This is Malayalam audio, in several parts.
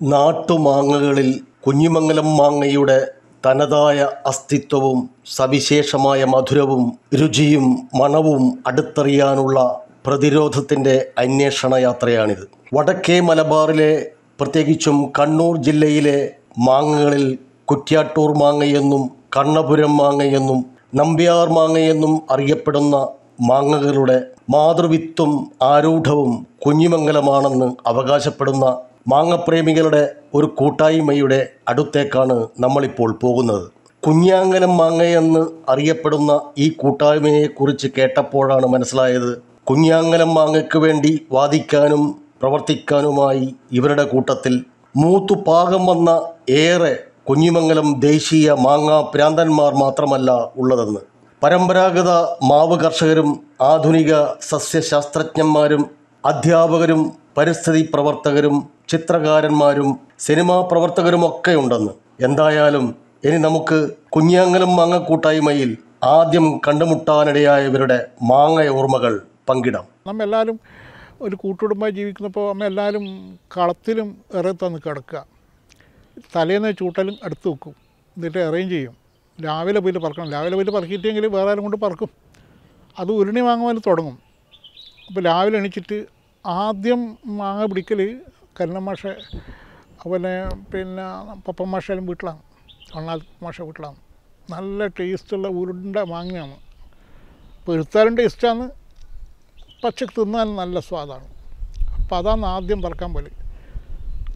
നാട്ടുമാങ്ങകളിൽ കുഞ്ഞിമംഗലം മാങ്ങയുടെ തനതായ അസ്തിത്വവും സവിശേഷമായ മധുരവും രുചിയും മണവും അടുത്തറിയാനുള്ള പ്രതിരോധത്തിന്റെ അന്വേഷണ യാത്രയാണിത്. വടക്കേ മലബാറിലെ പ്രത്യേകിച്ചും കണ്ണൂർ ജില്ലയിലെ മാങ്ങകളിൽ കുറ്റ്യാട്ടൂർ മാങ്ങയെന്നും കണ്ണപുരം മാങ്ങയെന്നും നമ്പ്യാർ മാങ്ങയെന്നും അറിയപ്പെടുന്ന മാങ്ങകളുടെ മാതൃവിത്തും ആരൂഢവും കുഞ്ഞിമംഗലമാണെന്ന് അവകാശപ്പെടുന്ന മാങ്ങപ്രേമികളുടെ ഒരു കൂട്ടായ്മയുടെ അടുത്തേക്കാണ് നമ്മളിപ്പോൾ പോകുന്നത്. കുഞ്ഞാങ്കലം മാങ്ങയെന്ന് അറിയപ്പെടുന്ന ഈ കൂട്ടായ്മയെക്കുറിച്ച് കേട്ടപ്പോഴാണ് മനസ്സിലായത്. കുഞ്ഞാങ്കലം മാങ്ങയ്ക്ക് വേണ്ടി വാദിക്കാനും പ്രവർത്തിക്കാനുമായി ഇവരുടെ കൂട്ടത്തിൽ മൂത്തു പാകം വന്ന ഏറെ കുഞ്ഞിമംഗലം ദേശീയ മാങ്ങാ പ്രാന്തന്മാർ മാത്രമല്ല ഉള്ളതെന്ന്. പരമ്പരാഗത മാവ് കർഷകരും ആധുനിക സസ്യശാസ്ത്രജ്ഞന്മാരും അധ്യാപകരും പരിസ്ഥിതി പ്രവർത്തകരും ചിത്രകാരന്മാരും സിനിമാ പ്രവർത്തകരുമൊക്കെ ഉണ്ടെന്ന്. എന്തായാലും ഇനി നമുക്ക് കുഞ്ഞാങ്കലം മാങ്ങ കൂട്ടായ്മയിൽ ആദ്യം കണ്ടുമുട്ടാനിടയായവരുടെ മാങ്ങ ഓർമ്മകൾ പങ്കിടാം. നമ്മ എല്ലാവരും ഒരു കൂട്ടുകുടുംബമായി ജീവിക്കുന്നപ്പോൾ നമ്മ എല്ലാവരും കളത്തിലും ഇറത്തന്ന് കിടക്കുക. തലേന്ന് ചൂട്ടലും അടുത്ത് വെക്കും. എന്നിട്ട് അറേഞ്ച് ചെയ്യും. രാവിലെ പോയിട്ട് പറക്കണം. രാവിലെ പോയിട്ട് പറക്കിയിട്ടെങ്കിൽ വേറെ ആരും കൊണ്ട് പറക്കും. അത് ഉരുണി വാങ്ങുവാൻ തുടങ്ങും. അപ്പോൾ രാവിലെ എണീച്ചിട്ട് ആദ്യം മാങ്ങ പിടിക്കൽ കരുണമാഷ അതുപോലെ പിന്നെ പപ്പൻ മാഷേലും വീട്ടിലാണ്. ഒണ്ണാൽ മാഷ വീട്ടിലാണ്. നല്ല ടേസ്റ്റുള്ള ഉരുണ്ട മാങ്ങയാണ്. പെരുത്താലും ടേസ്റ്റാണ് പച്ചക്ക് തിന്നാൻ നല്ല സ്വാദാണ്. അപ്പോൾ അതാണ് ആദ്യം പറക്കാൻ പോലെ.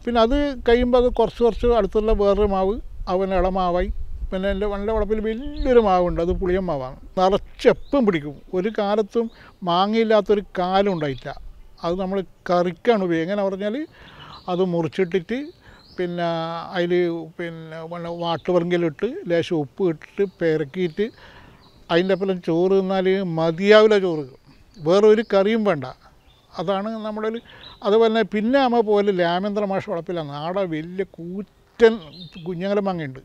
പിന്നെ അത് കഴിയുമ്പോൾ അത് കുറച്ച് കുറച്ച് അടുത്തുള്ള വേറൊരു മാവ് അവൻ ഇളമാവായി. പിന്നെ എന്റെ നല്ല വളപ്പിൽ വലിയൊരു മാവുണ്ട് അത് പുളിയൻ മാവാണ്. നിറച്ചെപ്പം പിടിക്കും. ഒരു കാലത്തും മാങ്ങയില്ലാത്തൊരു കാലം ഉണ്ടായിട്ടില്ല. അത് നമ്മൾ കറിക്കാണ് ഉപയോഗം എങ്ങനെ പറഞ്ഞാൽ അത് മുറിച്ചിട്ടിട്ട് പിന്നെ അതിൽ പിന്നെ വാട്ടുപറങ്കിലിട്ട് ലേശം ഉപ്പ് ഇട്ടിട്ട് പെരക്കിയിട്ട് അതിന്റെ അപ്പം ചോറ് തിന്നാൽ മതിയാവില്ല ചോറ്. വേറെ ഒരു കറിയും വേണ്ട. അതാണ് നമ്മുടെ അതുപോലെ പിന്നെ അമ്മ പോലെ ലാമേന്ദ്ര മാഷ വളപ്പിലാണ് ആടെ വലിയ കൂറ്റൻ കുഞ്ഞങ്ങല മാങ്ങയുണ്ട്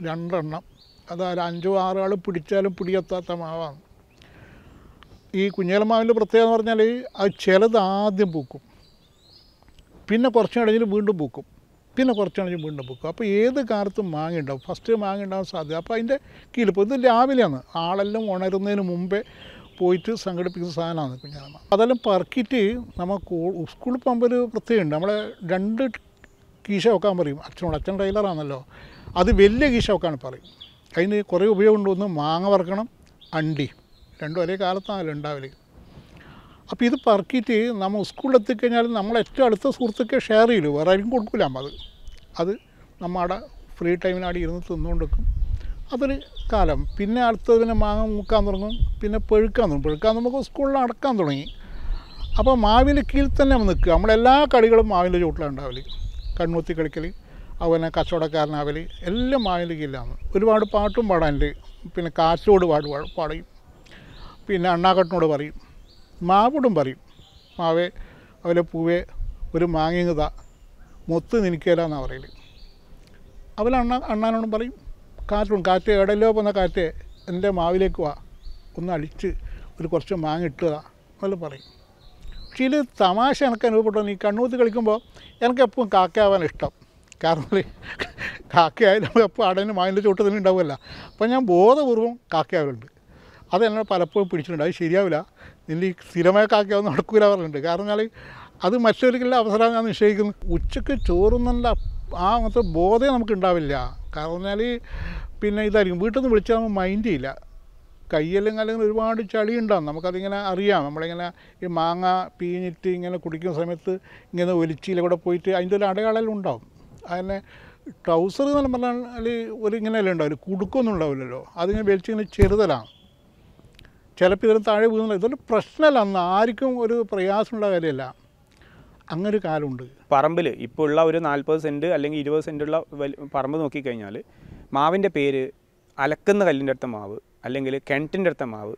രണ്ടെണ്ണം. അത് അഞ്ചോ ആറോ ആൾ പിടിച്ചാലും പിടിയെത്താത്ത മാവാണ്. ഈ കുഞ്ഞേലമാവിന്റെ പ്രത്യേകത എന്ന് പറഞ്ഞാൽ അത് ചിലത് ആദ്യം പൂക്കും. പിന്നെ കുറച്ച് കഴിഞ്ഞ് വീണ്ടും പൂക്കും. പിന്നെ കുറച്ച് കഴിഞ്ഞ് വീണ്ടും പൂക്കും. അപ്പോൾ ഏത് കാലത്തും മാങ്ങ ഉണ്ടാവും. ഫസ്റ്റ് മാങ്ങ ഉണ്ടാവാൻ സാധ്യത. അപ്പോൾ അതിന്റെ കീലിപ്പോൾ ഇത് രാവിലെയാണ്. ആളെല്ലാം ഉണരുന്നതിന് മുമ്പേ പോയിട്ട് സംഘടിപ്പിക്കുന്ന സാധനമാണ് കുഞ്ഞാമ അതെല്ലാം പറക്കിയിട്ട് നമുക്ക് സ്കൂളിൽ പോകുമ്പോൾ ഒരു പ്രത്യേകമുണ്ട് നമ്മളെ രണ്ട് കീശ വെക്കാൻ പറയും. അച്ഛനോട്. അച്ഛൻ ടൈലറാണല്ലോ അത് വലിയ കീശ വെക്കാൻ പറയും. അതിന് കുറേ ഉപയോഗമുണ്ട്. ഒന്ന് മാങ്ങ വറക്കണം. അണ്ടി. രണ്ടും ഒരേ കാലത്താണല്ലോ ഉണ്ടാവില്ല അപ്പോൾ ഇത് പറക്കിയിട്ട് നമ്മൾ സ്കൂളിൽ എത്തിക്കഴിഞ്ഞാൽ നമ്മൾ ഏറ്റവും അടുത്ത സുഹൃത്തുക്കെ ഷെയർ ചെയ്യലു. വേറെ ആരും കൊടുക്കില്ല അത്. അത് നമ്മുടെ ഫ്രീ ടൈമിനാടി ഇരുന്ന് തിന്നുകൊണ്ടിരിക്കും അതൊരു കാലം. പിന്നെ അടുത്തതിന് മാങ്ങ മൂക്കാൻ തുടങ്ങും. പിന്നെ പെഴുക്കാൻ തുടങ്ങും. പെഴുക്കാൻ നമുക്ക് സ്കൂളിൽ അടക്കാൻ തുടങ്ങി. അപ്പോൾ മാവിന്റെ കീഴിൽ തന്നെ നിൽക്കുക. നമ്മളെല്ലാ കളികളും മാവിന്റെ ചുവട്ടിലാണ് ഉണ്ടാവൽ. കണ്ണൂത്തി കളിക്കൽ അതുപോലെ കച്ചവടക്കാരനാവൽ എല്ലാം മാവിന്റെ കീഴിലാണ്. ഒരുപാട് പാട്ടും പാടാനുണ്ട്. പിന്നെ കാറ്റോട് പാട് പാടയും. പിന്നെ അണ്ണാക്കട്ടിനോട് പറയും. മാവോടും പറയും. മാവേ അവലെ പൂവേ ഒരു മാങ്ങിങ്ങത മൊത്ത് നിനിക്കേല എന്നാണ് പറയൽ. അവലെ അണ്ണ അണ്ണാനോടും പറയും. കാറ്റും കാറ്റ് എടലോ പോകുന്ന കാറ്റ് എന്റെ മാവിലേക്ക് വാ. ഒന്ന് അടിച്ച് ഒരു കുറച്ച് മാങ്ങ ഇട്ടുക എന്നെല്ലാം പറയും. പക്ഷേ ഇതിൽ തമാശ എനിക്ക് അനുഭവപ്പെട്ടു. ഈ കണ്ണൂത്ത് കളിക്കുമ്പോൾ എനിക്ക് എപ്പോഴും കാക്കയാവാൻ ഇഷ്ടം. കാരണം കാക്കയായാലും എപ്പോൾ അടന് മാവിന്റെ ചോട്ട് തന്നെ ഉണ്ടാവുമല്ല. അപ്പോൾ ഞാൻ ബോധപൂർവം കാക്കയാവലുണ്ട്. അത് എന്നെ പലപ്പോഴും പിടിച്ചിട്ടുണ്ട്. അത് ശരിയാവില്ല. നിന്റെ ഈ സ്ഥിരമായ അത് നടക്കൂല പറഞ്ഞിട്ടുണ്ട്. കാരണം എന്നാൽ അത് മറ്റൊരിക്കലുള്ള അവസരം ഞാൻ നിശ്ചയിക്കുന്നു. ഉച്ചയ്ക്ക് ചോറുന്നല്ല ആ അങ്ങനത്തെ ബോധം നമുക്ക് ഉണ്ടാവില്ല കാരണം എന്നാൽ പിന്നെ ഇതായിരിക്കും. വീട്ടിൽ നിന്ന് വിളിച്ചാൽ നമ്മൾ മൈൻഡ് ചെയ്യില്ല. കയ്യെല്ലാം അല്ലെങ്കിൽ ഒരുപാട് ചളി ഉണ്ടാകും നമുക്കതിങ്ങനെ അറിയാം. നമ്മളിങ്ങനെ ഈ മാങ്ങ പീഞ്ഞിട്ട് ഇങ്ങനെ കുടിക്കുന്ന സമയത്ത് ഇങ്ങനെ ഒലിച്ചിയിൽ കൂടെ പോയിട്ട് അതിന്റെ ഒരു അടയാളെല്ലാം ഉണ്ടാവും. അതിനെ ട്രൗസർ എന്ന് പറഞ്ഞാൽ ഒരു ഇങ്ങനെയല്ലേ ഉണ്ടാവില്ല. കുടുക്കൊന്നും ഉണ്ടാവില്ലല്ലോ. അതിങ്ങനെ വലിച്ചിങ്ങനെ ചെറുതലാണ് ചിലപ്പോൾ ഇതിന് താഴെ വീഴുന്നില്ല. ഇതൊരു പ്രശ്നമല്ല. അന്ന് ആർക്കും ഒരു പ്രയാസമുള്ള കാര്യമല്ല. അങ്ങനൊരു കാലമുണ്ട്. പറമ്പിൽ ഇപ്പോൾ ഉള്ള ഒരു നാൽപ്പത് സെന്റ് അല്ലെങ്കിൽ ഇരുപത് സെന്റുള്ള പറമ്പ് നോക്കിക്കഴിഞ്ഞാൽ മാവിന്റെ പേര് അലക്കുന്ന കല്ലിന്റെ അടുത്ത മാവ് അല്ലെങ്കിൽ കിണറ്റിന്റെ അടുത്ത മാവ്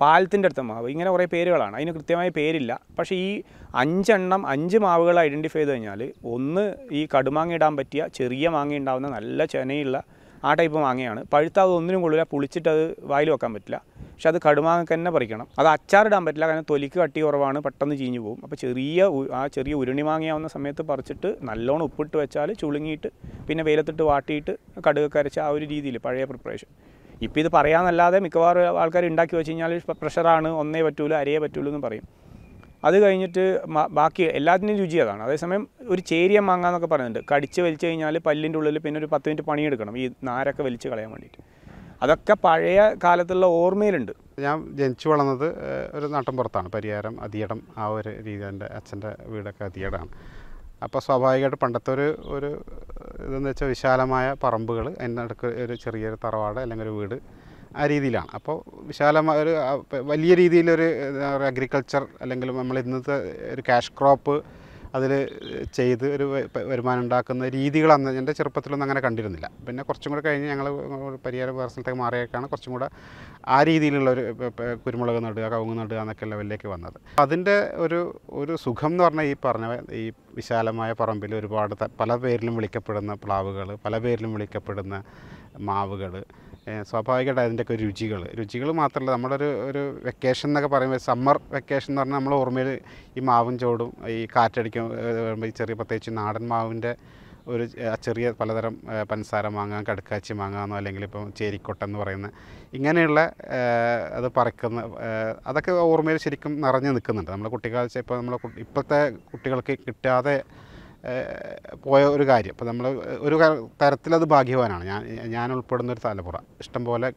പാലത്തിന്റെ അടുത്ത മാവ് ഇങ്ങനെ കുറേ പേരുകളാണ്. അതിന് കൃത്യമായ പേരില്ല. പക്ഷേ ഈ അഞ്ചെണ്ണം അഞ്ച് മാവുകൾ ഐഡന്റിഫൈ ചെയ്ത് കഴിഞ്ഞാൽ ഒന്ന് ഈ കടുമാങ്ങ ഇടാൻ പറ്റിയ ചെറിയ മാങ്ങ ഉണ്ടാകുന്ന നല്ല ചെനയുള്ള ആ ടൈപ്പ് മാങ്ങയാണ്. പഴുത്ത അത് ഒന്നിനും കൊള്ളില്ല പുളിച്ചിട്ട് അത് വായിൽ വെക്കാൻ പറ്റില്ല. പക്ഷെ അത് കടുമാങ്ങക്ക് തന്നെ പറിക്കണം. അത് അച്ചാറിടാൻ പറ്റില്ല കാരണം തൊലിക്ക് കട്ടി കുറവാണ് പെട്ടെന്ന് ചീഞ്ഞു പോകും. അപ്പോൾ ചെറിയ ആ ചെറിയ ഉരുണി മാങ്ങയാവുന്ന സമയത്ത് പറിച്ചിട്ട് നല്ലോണം ഉപ്പിട്ട് വെച്ചാൽ ചുളുങ്ങിയിട്ട് പിന്നെ വെയിലത്തിട്ട് വാട്ടിയിട്ട് കടുക് കരച്ച ആ ഒരു രീതിയിൽ പഴയ പ്രിപ്പറേഷൻ ഇപ്പോൾ ഇത് പറയാമെന്നല്ലാതെ മിക്കവാറും ആൾക്കാർ ഉണ്ടാക്കി വെച്ച് കഴിഞ്ഞാൽ പ്രഷറാണ് ഒന്നേ പറ്റൂല അരയേ പറ്റൂലെന്ന് പറയും. അത് കഴിഞ്ഞിട്ട് ബാക്കി എല്ലാത്തിനും രുചി അതാണ്. അതേസമയം ഒരു ചേരിയ മാങ്ങ എന്നൊക്കെ പറയുന്നുണ്ട്. കടിച്ച് വലിച്ചു കഴിഞ്ഞാൽ പല്ലിന്റെ ഉള്ളിൽ പിന്നെ ഒരു പത്ത് മിനിറ്റ് പണിയെടുക്കണം. ഈ നാരൊക്കെ വലിച്ച് കളയാൻ വേണ്ടിയിട്ട്. അതൊക്കെ പഴയ കാലത്തുള്ള ഓർമ്മയിലുണ്ട്. ഞാൻ ജനിച്ചു വളർന്നത് ഒരു ഒരു നാട്ടിൻപുറത്താണ്. പരിയാരം അതിയടം ആ ഒരു രീതി എന്റെ അച്ഛന്റെ വീടൊക്കെ അതിയടാണ് അപ്പോൾ സ്വാഭാവികമായിട്ട് പണ്ടത്തെ ഒരു ഒരു ഇതെന്ന് വെച്ചാൽ വിശാലമായ പറമ്പുകൾ അതിന്റെ അടുക്ക് ഒരു ചെറിയൊരു തറവാട് അല്ലെങ്കിൽ ഒരു വീട്. ആ രീതിയിലാണ്. അപ്പോൾ വിശാലമായ ഒരു വലിയ രീതിയിലൊരു അഗ്രികൾച്ചർ അല്ലെങ്കിൽ നമ്മൾ ഇന്നത്തെ ഒരു ക്യാഷ് ക്രോപ്പ് അതിൽ ചെയ്ത് ഒരു വരുമാനം ഉണ്ടാക്കുന്ന രീതികൾ അന്ന് എന്റെ ചെറുപ്പത്തിലൊന്നും അങ്ങനെ കണ്ടിരുന്നില്ല. പിന്നെ കുറച്ചും കൂടെ കഴിഞ്ഞ് ഞങ്ങൾ പരിയാരം വേറെ സ്ഥലത്തേക്ക് മാറിയേക്കാണ് കുറച്ചും കൂടെ ആ രീതിയിലുള്ള ഒരു കുരുമുളക് നടുക കവുങ്ങ് നടുക എന്നൊക്കെ ലെവലിലേക്ക് വന്നത്. അതിന്റെ ഒരു ഒരു സുഖം എന്ന് പറഞ്ഞാൽ ഈ പറഞ്ഞ ഈ വിശാലമായ പറമ്പിൽ ഒരുപാട് പല പേരിലും വിളിക്കപ്പെടുന്ന പ്ലാവുകൾ പല പേരിലും വിളിക്കപ്പെടുന്ന മാവുകൾ സ്വാഭാവികമായിട്ട് അതിന്റെയൊക്കെ രുചികൾ. രുചികൾ മാത്രമല്ല നമ്മുടെ ഒരു ഒരു വെക്കേഷൻ എന്നൊക്കെ പറയുമ്പോൾ സമ്മർ വെക്കേഷൻ എന്ന് പറഞ്ഞാൽ നമ്മൾ ഓർമ്മയിൽ ഈ മാവും ചോടും ഈ കാറ്റടിക്കും ഈ ചെറിയ പ്രത്യേകിച്ച് നാടൻ മാവിന്റെ ഒരു ചെറിയ പലതരം പഞ്ചസാര മാങ്ങ കടുക്കാച്ചി മാങ്ങാന്നോ അല്ലെങ്കിൽ ഇപ്പം ചേരിക്കൊട്ടെന്ന് പറയുന്ന ഇങ്ങനെയുള്ള അത് പറക്കുന്ന അതൊക്കെ ഓർമ്മയിൽ ശരിക്കും നിറഞ്ഞു നിൽക്കുന്നുണ്ട്. നമ്മളെ കുട്ടിക്കാലത്ത് ഇപ്പോൾ നമ്മളെ ഇപ്പോഴത്തെ കുട്ടികൾക്ക് കിട്ടാതെ പോയ ഒരു കാര്യം. അപ്പോൾ നമ്മൾ ഒരു തരത്തിലത് ഭാഗ്യവാനാണ്. ഞാൻ ഞാൻ ഉൾപ്പെടുന്ന ഒരു തലമുറ. ഇഷ്ടംപോലെ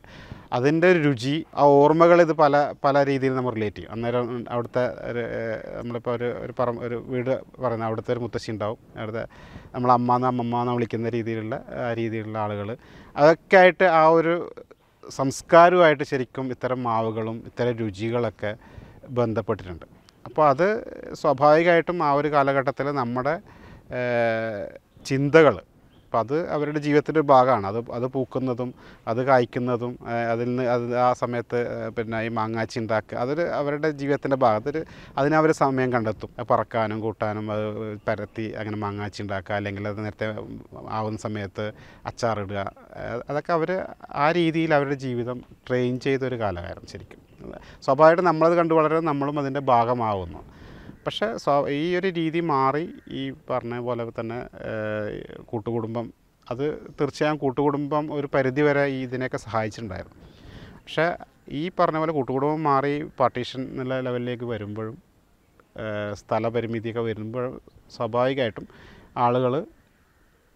അതിന്റെ ഒരു രുചി ആ ഓർമ്മകൾ ഇത് പല പല രീതിയിൽ നമ്മൾ റിലേറ്റ് ചെയ്യും. അന്നേരം അവിടുത്തെ ഒരു നമ്മളിപ്പോൾ ഒരു ഒരു പറ ഒരു വീട് പറയുന്ന അവിടുത്തെ ഒരു മുത്തശ്ശി ഉണ്ടാവും. അവിടുത്തെ നമ്മൾ അമ്മാന്ന് അമ്മമ്മാന്ന് വിളിക്കുന്ന രീതിയിലുള്ള രീതിയിലുള്ള ആളുകൾ അതൊക്കെ ആയിട്ട് ആ ഒരു സംസ്കാരവുമായിട്ട് ശരിക്കും ഇത്തരം മാവുകളും ഇത്തരം രുചികളൊക്കെ ബന്ധപ്പെട്ടിട്ടുണ്ട്. അപ്പോൾ അത് സ്വാഭാവികമായിട്ടും ആ ഒരു കാലഘട്ടത്തിൽ നമ്മുടെ ചിന്തകൾ. അപ്പം അത് അവരുടെ ജീവിതത്തിന്റെ ഭാഗമാണ്. അത് അത് പൂക്കുന്നതും അത് കായ്ക്കുന്നതും അതിൽ നിന്ന് അത് ആ സമയത്ത് പിന്നെ ഈ മാങ്ങാച്ചി ഉണ്ടാക്കുക അതൊരു അവരുടെ ജീവിതത്തിന്റെ ഭാഗം. അതൊരു അതിനവർ സമയം കണ്ടെത്തും. പറക്കാനും കൂട്ടാനും അത് പരത്തി അങ്ങനെ മാങ്ങാച്ചി ഉണ്ടാക്കുക അല്ലെങ്കിൽ അത് നേരത്തെ ആവുന്ന സമയത്ത് അച്ചാറിടുക അതൊക്കെ അവർ ആ രീതിയിൽ അവരുടെ ജീവിതം ട്രെയിൻ ചെയ്തൊരു കാലഘട്ടം ശരിക്കും. സ്വാഭാവികമായിട്ടും നമ്മളത് കണ്ടു വളരെ നമ്മളും അതിന്റെ ഭാഗമാവുന്നു. പക്ഷേ ഈ ഒരു രീതി മാറി ഈ പറഞ്ഞ പോലെ തന്നെ കൂട്ടുകുടുംബം. അത് തീർച്ചയായും കൂട്ടുകുടുംബം ഒരു പരിധി വരെ ഈ ഇതിനെയൊക്കെ സഹായിച്ചിട്ടുണ്ടായിരുന്നു. പക്ഷേ ഈ പറഞ്ഞ പോലെ കൂട്ടുകുടുംബം മാറി പാർട്ടീഷൻ എന്നുള്ള ലെവലിലേക്ക് വരുമ്പോഴും സ്ഥലപരിമിതിയൊക്കെ വരുമ്പോഴും സ്വാഭാവികമായിട്ടും ആളുകൾ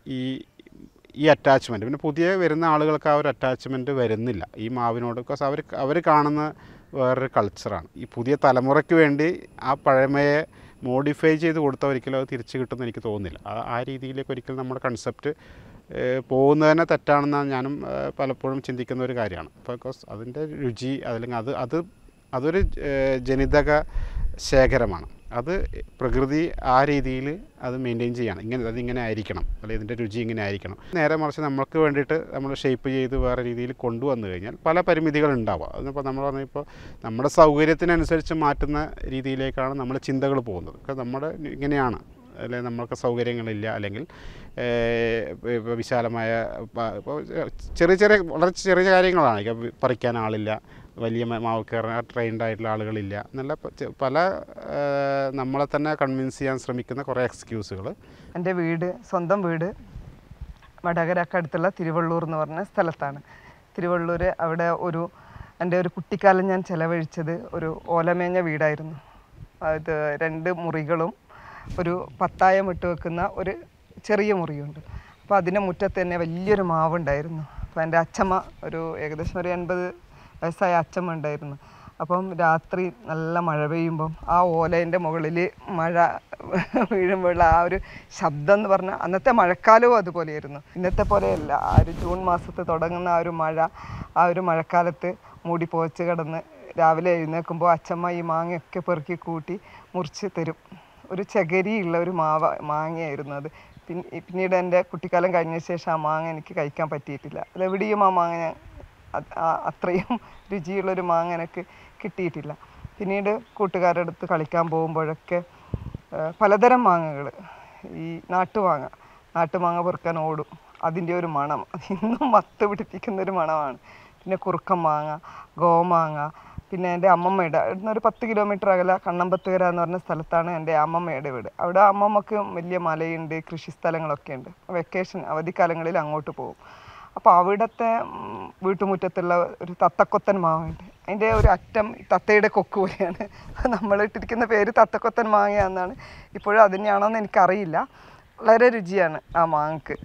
ഈ ഈ അറ്റാച്ച്മെന്റ് പിന്നെ പുതിയ വരുന്ന ആളുകൾക്ക് ആ ഒരു അറ്റാച്ച്മെന്റ് വരുന്നില്ല. ഈ മാവിനോട് ബിക്കോസ് അവർ അവർ കാണുന്ന വേറൊരു കൾച്ചറാണ് ഈ പുതിയ തലമുറയ്ക്ക് വേണ്ടി ആ പഴമയെ മോഡിഫൈ ചെയ്ത് കൊടുത്താൽ ഒരിക്കലും അത് തിരിച്ചു കിട്ടുമെന്ന് എനിക്ക് തോന്നുന്നില്ല. ആ- രീതിയിലേക്ക് ഒരിക്കലും നമ്മുടെ കൺസെപ്റ്റ് പോകുന്നതന്നെ തെറ്റാണെന്നാണ് ഞാനും പലപ്പോഴും ചിന്തിക്കുന്ന ഒരു കാര്യമാണ്. ബിക്കോസ് അതിന്റെ രുചി അല്ലെങ്കിൽ അത് അത് അതൊരു ജനിതക ശേഖരമാണ്. അത് പ്രകൃതി ആ രീതിയിൽ അത് മെയിന്റെയിൻ ചെയ്യണം. ഇങ്ങനെ അതിങ്ങനെ ആയിരിക്കണം. അല്ലെങ്കിൽ ഇതിന്റെ രുചി ഇങ്ങനെ ആയിരിക്കണം. നേരെ മറിച്ച് നമുക്ക് വേണ്ടിയിട്ട് നമ്മൾ ഷേപ്പ് ചെയ്ത് വേറെ രീതിയിൽ കൊണ്ടുവന്നു കഴിഞ്ഞാൽ പല പരിമിതികൾ ഉണ്ടാവുക അതിപ്പോൾ നമ്മൾ പറഞ്ഞപ്പോൾ നമ്മുടെ സൗകര്യത്തിനനുസരിച്ച് മാറ്റുന്ന രീതിയിലേക്കാണ് നമ്മൾ ചിന്തകൾ പോകുന്നത്. നമ്മുടെ ഇങ്ങനെയാണ്. അല്ലെങ്കിൽ നമ്മൾക്ക് സൗകര്യങ്ങളില്ല. അല്ലെങ്കിൽ വിശാലമായ ഇപ്പോൾ ചെറിയ ചെറിയ വളരെ ചെറിയ കാര്യങ്ങളാണ്. പറിക്കാൻ ആളില്ല. വലിയ മാവക്കാരൻ ട്രെയിൻഡ് ആയിട്ടുള്ള ആളുകളില്ല. എന്നുള്ള പല നമ്മളെ തന്നെ കൺവിൻസ് ചെയ്യാൻ ശ്രമിക്കുന്ന കുറേ എക്സ്ക്യൂസുകൾ എന്റെ വീട് സ്വന്തം വീട് വടകരക്കടുത്തുള്ള തിരുവള്ളൂർ എന്ന് പറഞ്ഞ സ്ഥലത്താണ്. തിരുവള്ളൂർ അവിടെ ഒരു എന്റെ ഒരു കുട്ടിക്കാലം ഞാൻ ചെലവഴിച്ചത് ഒരു ഓലമേഞ്ഞ വീടായിരുന്നു. അത് രണ്ട് മുറികളും ഒരു പത്തായം ഇട്ട് വെക്കുന്ന ഒരു ചെറിയ മുറിയുണ്ട്. അപ്പോൾ അതിന്റെ മുറ്റത്ത് തന്നെ വലിയൊരു മാവുണ്ടായിരുന്നു. അപ്പോൾ എന്റെ അച്ഛമ്മ ഒരു ഏകദേശം ഒരു എൺപത് വയസ്സായ ഉണ്ടായിരുന്നു. അപ്പം രാത്രി നല്ല മഴ പെയ്യുമ്പം ആ ഓലേന്റെ മുകളിൽ മഴ വീഴുമ്പോഴുള്ള ആ ഒരു ശബ്ദം എന്ന് പറഞ്ഞാൽ അന്നത്തെ മഴക്കാലവും അതുപോലെയായിരുന്നു. ഇന്നത്തെ പോലെയല്ല ആ ഒരു ജൂൺ മാസത്ത് തുടങ്ങുന്ന ആ ഒരു മഴ ആ ഒരു മഴക്കാലത്ത് മൂടി പോച്ച് കിടന്ന് രാവിലെ എഴുന്നേൽക്കുമ്പോൾ അച്ഛമ്മ ഈ മാങ്ങയൊക്കെ പെറുക്കി കൂട്ടി മുറിച്ച് തരും. ഒരു ചകരിയുള്ള ഒരു മാവ മാങ്ങയായിരുന്നു അത്. പിന്നീട് എന്റെ കുട്ടിക്കാലം കഴിഞ്ഞ ശേഷം ആ മാങ്ങ എനിക്ക് കഴിക്കാൻ പറ്റിയിട്ടില്ല. അതെവിടെയും ആ മാങ്ങ ഞാൻ അത്രയും രുചിയുള്ളൊരു മാങ്ങ എനിക്ക് കിട്ടിയിട്ടില്ല. പിന്നീട് കൂട്ടുകാരുടെ അടുത്ത് കളിക്കാൻ പോകുമ്പോഴൊക്കെ പലതരം മാങ്ങകൾ ഈ നാട്ടുമാങ്ങ നാട്ടുമാങ്ങ പെറുക്കാൻ ഓടും. അതിന്റെ ഒരു മണം. അത് ഇന്നും മത്ത് പിടിപ്പിക്കുന്ന ഒരു മണമാണ്. പിന്നെ കുറുക്കൻ മാങ്ങ ഗോമാങ്ങ പിന്നെ എന്റെ അമ്മമ്മയുടെ ഇവിടുന്ന് ഒരു പത്ത് കിലോമീറ്റർ അകല കണ്ണമ്പത്തുകര എന്ന് പറഞ്ഞ സ്ഥലത്താണ് എന്റെ അമ്മമ്മയുടെ വീട്. അവിടെ അമ്മമ്മക്ക് വലിയ മലയുണ്ട് കൃഷി സ്ഥലങ്ങളൊക്കെ ഉണ്ട്. വെക്കേഷൻ അവധിക്കാലങ്ങളിൽ അങ്ങോട്ട് പോകും. അപ്പോൾ അവിടുത്തെ വീട്ടുമുറ്റത്തുള്ള ഒരു തത്തക്കൊത്തൻ മാവുണ്ട് അതിന്റെ ഒരു അറ്റം തത്തയുടെ കൊക്ക് പോലെയാണ്. നമ്മൾ ഇട്ടിരിക്കുന്ന പേര് തത്തക്കൊത്തൻ മാങ്ങ എന്നാണ് ഇപ്പോഴും അതിനെയാണോ എനിക്കറിയില്ല. വളരെ രുചിയാണ് ആ മാങ്ങക്ക്.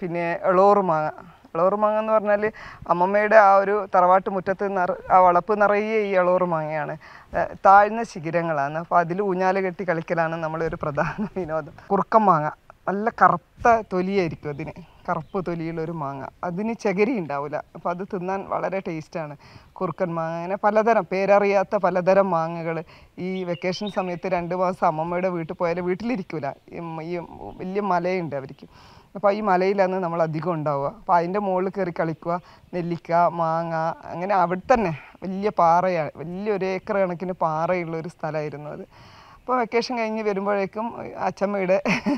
പിന്നെ എളോറ് മാങ്ങ. എളോറ് മാങ്ങ എന്ന് പറഞ്ഞാൽ അമ്മമ്മയുടെ ആ ഒരു തറവാട്ട് മുറ്റത്ത് നിറ ആ വളപ്പ് നിറയെ ഈ എളോറ് മാങ്ങയാണ്. താഴ്ന്ന ശിഖിരങ്ങളാണ്. അപ്പോൾ അതിൽ ഊഞ്ഞാൽ കെട്ടി കളിക്കലാണ് നമ്മളെ ഒരു പ്രധാന വിനോദം. കുറുക്കൻ മാങ്ങ. നല്ല കറുത്ത തൊലിയായിരിക്കും അതിന്. കറുപ്പ് തൊലിയുള്ള ഒരു മാങ്ങ. അതിന് ചകിരി ഉണ്ടാവില്ല അപ്പോൾ അത് തിന്നാൻ വളരെ ടേസ്റ്റാണ് കുറുക്കൻ മാങ്ങ അങ്ങനെ പലതരം പേരറിയാത്ത പലതരം മാങ്ങകൾ ഈ വെക്കേഷൻ സമയത്ത് രണ്ട് മാസം അമ്മമ്മയുടെ വീട്ടിൽ പോയാൽ വീട്ടിലിരിക്കില്ല ഈ വലിയ മലയുണ്ട് അവർക്ക്. അപ്പോൾ ഈ മലയിലാണ് നമ്മൾ അധികം ഉണ്ടാവുക. അപ്പോൾ അതിന്റെ മുകളിൽ കയറി കളിക്കുക നെല്ലിക്ക മാങ്ങ അങ്ങനെ അവിടെ തന്നെ വലിയ പാറയാണ് വലിയ ഒരു ഏക്കർ കണക്കിന് പാറയുള്ള ഒരു സ്ഥലമായിരുന്നു അത്. അപ്പോൾ വെക്കേഷൻ കഴിഞ്ഞ് വരുമ്പോഴേക്കും അച്ചമ്മയുടെ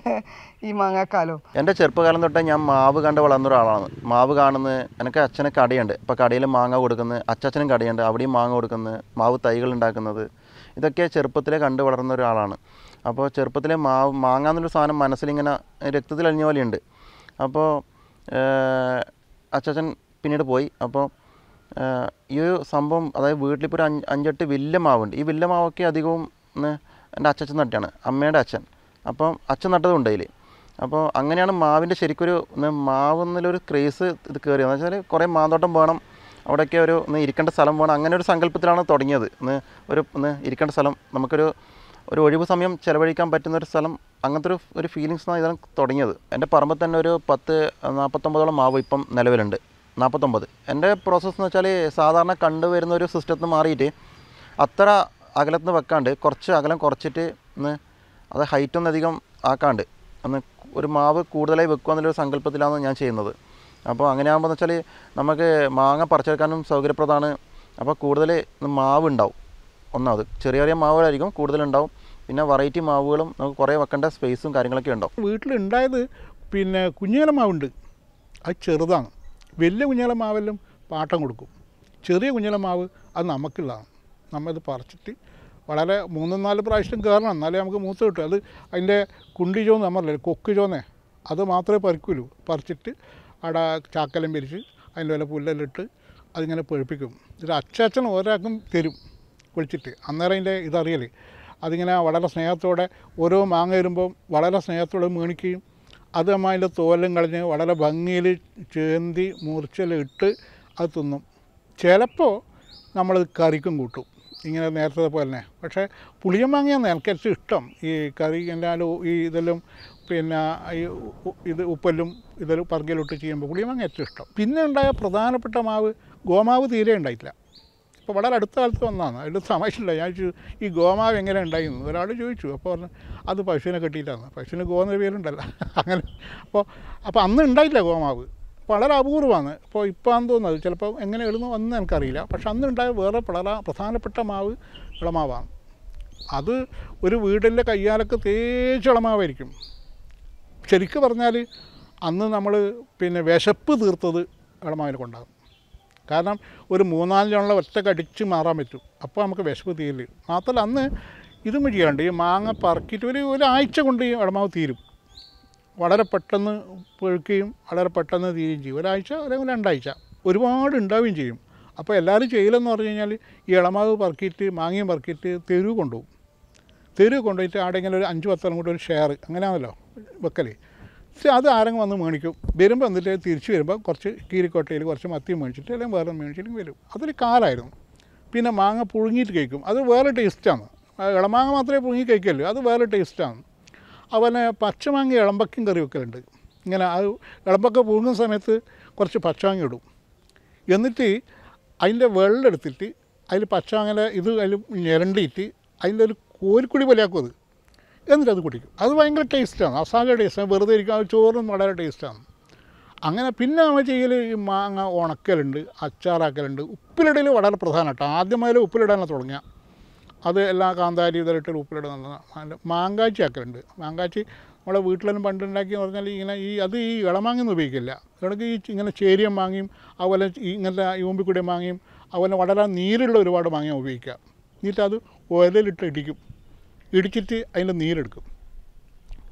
ഈ മാങ്ങാക്കാലവും എന്റെ ചെറുപ്പകാലം തൊട്ടേ ഞാൻ മാവ് കണ്ട് വളർന്ന ഒരാളാണ് മാവ് കാണുന്ന എനിക്ക് അച്ഛന് കടയുണ്ട്. ഇപ്പോൾ കടയിൽ മാങ്ങ കൊടുക്കുന്നത് അച്ഛനും കടയുണ്ട് അവിടെയും മാങ്ങ കൊടുക്കുന്നത് മാവ് തൈകൾ ഉണ്ടാക്കുന്നത്. ഇതൊക്കെ ചെറുപ്പത്തിലെ കണ്ട് വളർന്ന ഒരാളാണ്. അപ്പോൾ ചെറുപ്പത്തിലെ മാവ് മാങ്ങ എന്നൊരു സാധനം മനസ്സിലിങ്ങനെ രക്തത്തിൽ അലിഞ്ഞ പോലെയുണ്ട്. അപ്പോൾ അച്ഛൻ പിന്നീട് പോയി. അപ്പോൾ ഈ ഒരു സംഭവം അതായത് വീട്ടിലിപ്പോൾ ഒരു അഞ്ച് അഞ്ചെട്ട് വില്ല മാവുണ്ട്. ഈ വില്ല മാവൊക്കെ അധികവും എന്റെ അച്ഛൻ നട്ടാണ് അമ്മയുടെ അച്ഛൻ. അപ്പം അച്ഛൻ നട്ടതും ഉണ്ട് അതിൽ അപ്പോൾ അങ്ങനെയാണ് മാവിന്റെ ശരിക്കൊരു മാവ് എന്നുള്ളൊരു ക്രേസ് ഇത് കയറിയത് എന്ന് വെച്ചാൽ കുറേ മാന്തോട്ടം വേണം അവിടെയൊക്കെ ഒരു ഒന്ന് ഇരിക്കേണ്ട സ്ഥലം വേണം. അങ്ങനെ ഒരു സങ്കല്പത്തിലാണ് തുടങ്ങിയത്. ഇന്ന് ഒരു ഒന്ന് ഇരിക്കേണ്ട സ്ഥലം നമുക്കൊരു ഒരു ഒഴിവ് സമയം ചിലവഴിക്കാൻ പറ്റുന്ന ഒരു സ്ഥലം അങ്ങനത്തെ ഒരു ഒരു ഫീലിങ്സാണ് ഇതാണ് തുടങ്ങിയത്. എന്റെ പറമ്പിൽ തന്നെ ഒരു പത്ത് നാൽപ്പത്തൊമ്പതോളം മാവ് ഇപ്പം നിലവിലുണ്ട്. നാൽപ്പത്തൊമ്പത്. എന്റെ പ്രോസസ്സ് എന്ന് വെച്ചാൽ സാധാരണ കണ്ടുവരുന്ന ഒരു സിസ്റ്റത്തിൽ മാറിയിട്ട് അത്ര അകലത്ത് വെക്കാണ്ട് കുറച്ച് അകലം കുറച്ചിട്ട് ഒന്ന് അത് ഹൈറ്റ് ഒന്നും അധികം ആക്കാണ്ട് ഒന്ന് ഒരു മാവ് കൂടുതലായി വെക്കുക എന്നുള്ളൊരു സങ്കല്പത്തിലാണ് ഞാൻ ചെയ്യുന്നത്. അപ്പോൾ അങ്ങനെ ആകുമ്പോൾ വെച്ചാൽ നമുക്ക് മാങ്ങ പറിച്ചെടുക്കാനും സൗകര്യപ്രദമാണ്. അപ്പോൾ കൂടുതൽ മാവ് ഉണ്ടാവും ഒന്നാമത് ചെറിയ ചെറിയ മാവുകളായിരിക്കും കൂടുതലുണ്ടാവും. പിന്നെ വെറൈറ്റി മാവുകളും നമുക്ക് കുറേ വെക്കേണ്ട സ്പേസും കാര്യങ്ങളൊക്കെ ഉണ്ടാവും. വീട്ടിലുണ്ടായത് പിന്നെ കുഞ്ഞുങ്ങളെ മാവുണ്ട്. അത് ചെറുതാണ്. വലിയ കുഞ്ഞുങ്ങളെ മാവെല്ലാം പാട്ടം കൊടുക്കും. ചെറിയ കുഞ്ഞുങ്ങളെ മാവ് അത് നമുക്കുള്ളതാണ്. നമ്മളിത് പറിച്ചിട്ട് വളരെ മൂന്നും നാല് പ്രാവശ്യം കയറണം. എന്നാലേ നമുക്ക് മൂത്ത് കിട്ടും. അത് അതിന്റെ കുണ്ടി ചോന്ന് നമ്മളല്ലേ കൊക്ക് ചോന്നേ അത് മാത്രമേ പറിക്കൂലൂ പറിച്ചിട്ട് അവിടെ ചാക്കലം പിരിച്ച് അതിന്റെ വല്ല പുല്ലെല്ലാം ഇട്ട് അതിങ്ങനെ പൊഴിപ്പിക്കും. ഇത് അച്ചാച്ചൻ ഒരാൾക്കും തരും വിളിച്ചിട്ട്. അന്നേരം അതിന്റെ ഇതറിയൽ അതിങ്ങനെ വളരെ സ്നേഹത്തോടെ ഓരോ മാങ്ങ വരുമ്പം വളരെ സ്നേഹത്തോടെ മേണിക്കുകയും അത് നമ്മൾ അതിന്റെ തോലും കളഞ്ഞ് വളരെ ഭംഗിയിൽ ചേന്തി ഇട്ട് അത് തിന്നും. ചിലപ്പോൾ നമ്മളത് കറിക്കും കൂട്ടും. ഇങ്ങനെ നേരത്തെ പോലെ തന്നെ. പക്ഷേ പുളിയും മാങ്ങയാണ് എനിക്ക് ഏറ്റവും ഇഷ്ടം. ഈ കറി എല്ലാലും ഈ ഇതെല്ലാം പിന്നെ ഈ ഇത് ഉപ്പല്ലും ഇതെല്ലാം പറകിലൊട്ട് ചെയ്യുമ്പോൾ പുളിയം മാങ്ങ ഏറ്റവും ഇഷ്ടം. പിന്നെ ഉണ്ടായ പ്രധാനപ്പെട്ട മാവ് ഗോമാവ് തീരെ ഉണ്ടായിട്ടില്ല. ഇപ്പോൾ വളരെ അടുത്ത കാലത്ത് വന്നതാണ്. അതിൽ സമയമില്ല. ഞാൻ ചോദിച്ചു ഈ ഗോമാവ് എങ്ങനെ ഉണ്ടായിരുന്നു? ഒരാൾ ചോദിച്ചു. അപ്പോൾ പറഞ്ഞു അത് പശുവിനെ കെട്ടിയിട്ടാണ്. പശുവിന് ഗോന്ന പേരുണ്ടല്ലോ. അങ്ങനെ. അപ്പോൾ അപ്പോൾ അന്ന് ഉണ്ടായില്ല ഗോമാവ്. വളരെ അപൂർവമാണ്. ഇപ്പോൾ ഇപ്പോൾ ആണെന്ന് തോന്നുന്നത് ചിലപ്പോൾ എങ്ങനെ എഴുതുന്നു വന്ന് എനിക്കറിയില്ല. പക്ഷെ അന്നുണ്ടായ വേറെ വളരെ പ്രധാനപ്പെട്ട മാവ് ഇളമാവാണ്. അത് ഒരു വീടിന്റെ കയ്യാലൊക്കെ തേച്ച് ഇളമാവായിരിക്കും. ശരിക്കും പറഞ്ഞാൽ അന്ന് നമ്മൾ പിന്നെ വിശപ്പ് തീർത്തത് ഇളമാവിനെ കൊണ്ടാകും കാരണം ഒരു മൂന്നാലിനുള്ള ഒറ്റ കടിച്ച് മാറാൻ പറ്റും. അപ്പോൾ നമുക്ക് വിശപ്പ് തീരില്ല. മാത്രമല്ല അന്ന് ഇതും ചെയ്യാണ്ട് ഈ മാങ്ങ പറക്കിയിട്ട് ഒരു ഒരാഴ്ച കൊണ്ട് ഈ ഇളമാവ് തീരും. വളരെ പെട്ടെന്ന് പഴുക്കുകയും വളരെ പെട്ടെന്ന് തീരുകയും ചെയ്യും. ഒരാഴ്ച അല്ലെങ്കിൽ രണ്ടാഴ്ച ഒരുപാട് ഉണ്ടാവുകയും ചെയ്യും. അപ്പോൾ എല്ലാവരും ചെയ്യലെന്ന് പറഞ്ഞു കഴിഞ്ഞാൽ ഈ ഇളമാവ് പറക്കിയിട്ട് മാങ്ങയും പറക്കിയിട്ട് തെരുവ് കൊണ്ടുപോകും. തെരുവ് കൊണ്ടുപോയിട്ട് ആടെങ്കിലും ഒരു അഞ്ച് പത്തെണ്ണം കൂടി ഒരു ഷെയർ അങ്ങനെയാണല്ലോ വെക്കൽ. അത് ആരെങ്കിലും വന്ന് മേടിക്കും. വരുമ്പോൾ എന്നിട്ട് തിരിച്ചു വരുമ്പോൾ കുറച്ച് കീരിക്കോട്ടയിൽ കുറച്ച് മത്തി മേടിച്ചിട്ട് അല്ലെങ്കിൽ വേറെ മേടിച്ചിട്ട് വരും. അതൊരു കാലായിരുന്നു. പിന്നെ മാങ്ങ പുഴുങ്ങിയിട്ട് കഴിക്കും. അത് വേറെ ടേസ്റ്റാണ്. ഇളമാങ്ങ മാത്രമേ പുഴുങ്ങി കഴിക്കല്ലോ അത് വേറെ ടേസ്റ്റാണ്. അതുപോലെ പച്ചമാങ്ങ ഇളമ്പക്കും കറി വെക്കലുണ്ട് ഇങ്ങനെ അത് ഇളമ്പൊക്കെ പൂങ്ങുന്ന സമയത്ത് കുറച്ച് പച്ചമാങ്ങ ഇടും. എന്നിട്ട് അതിന്റെ വെള്ളെടുത്തിട്ട് അതിൽ പച്ചമാങ്ങനെ ഇത് അതിൽ ഞരണ്ടിയിട്ട് അതിന്റെ ഒരു കോരിക്കുടി പോലെയാക്കും അത്. എന്നിട്ട് അത് കുടിക്കും. അത് ഭയങ്കര ടേസ്റ്റാണ്. അസാധ്യ ടേസ്റ്റാണ്. വെറുതെ ഇരിക്കും. ആ ചോറും വളരെ ടേസ്റ്റാണ്. അങ്ങനെ പിന്നെ നമ്മൾ ചെയ്യൽ ഈ മാങ്ങ ഉണക്കലുണ്ട് അച്ചാറാക്കലുണ്ട്. ഉപ്പിലിടൽ വളരെ പ്രധാനമായിട്ടാണ് ആദ്യമായാലും ഉപ്പിലിടാനാണ് തുടങ്ങിയ അത് എല്ലാ കാന്താരി ഇതിലിട്ട് ഉപ്പിലിടുന്ന നല്ല മാങ്കാച്ചി ആക്കലുണ്ട് മാങ്കാച്ചി നമ്മുടെ വീട്ടിലെല്ലാം പണ്ടുണ്ടാക്കി പറഞ്ഞാൽ ഇങ്ങനെ ഈ അത് ഈ ഇളമാങ്ങിയൊന്നും ഉപയോഗിക്കില്ല. ഇടയ്ക്ക് ഈ ഇങ്ങനെ ചേരിയം മാങ്ങയും അതുപോലെ ഇങ്ങനത്തെ ഈ ഉമ്പിക്കുടിയ മാങ്ങയും അതുപോലെ വളരെ നീരുള്ള ഒരുപാട് മാങ്ങ ഉപയോഗിക്കുക. എന്നിട്ട് അത് ഉരലിട്ട് ഇടിക്കും. ഇടിച്ചിട്ട് അതിന്റെ നീരെടുക്കും.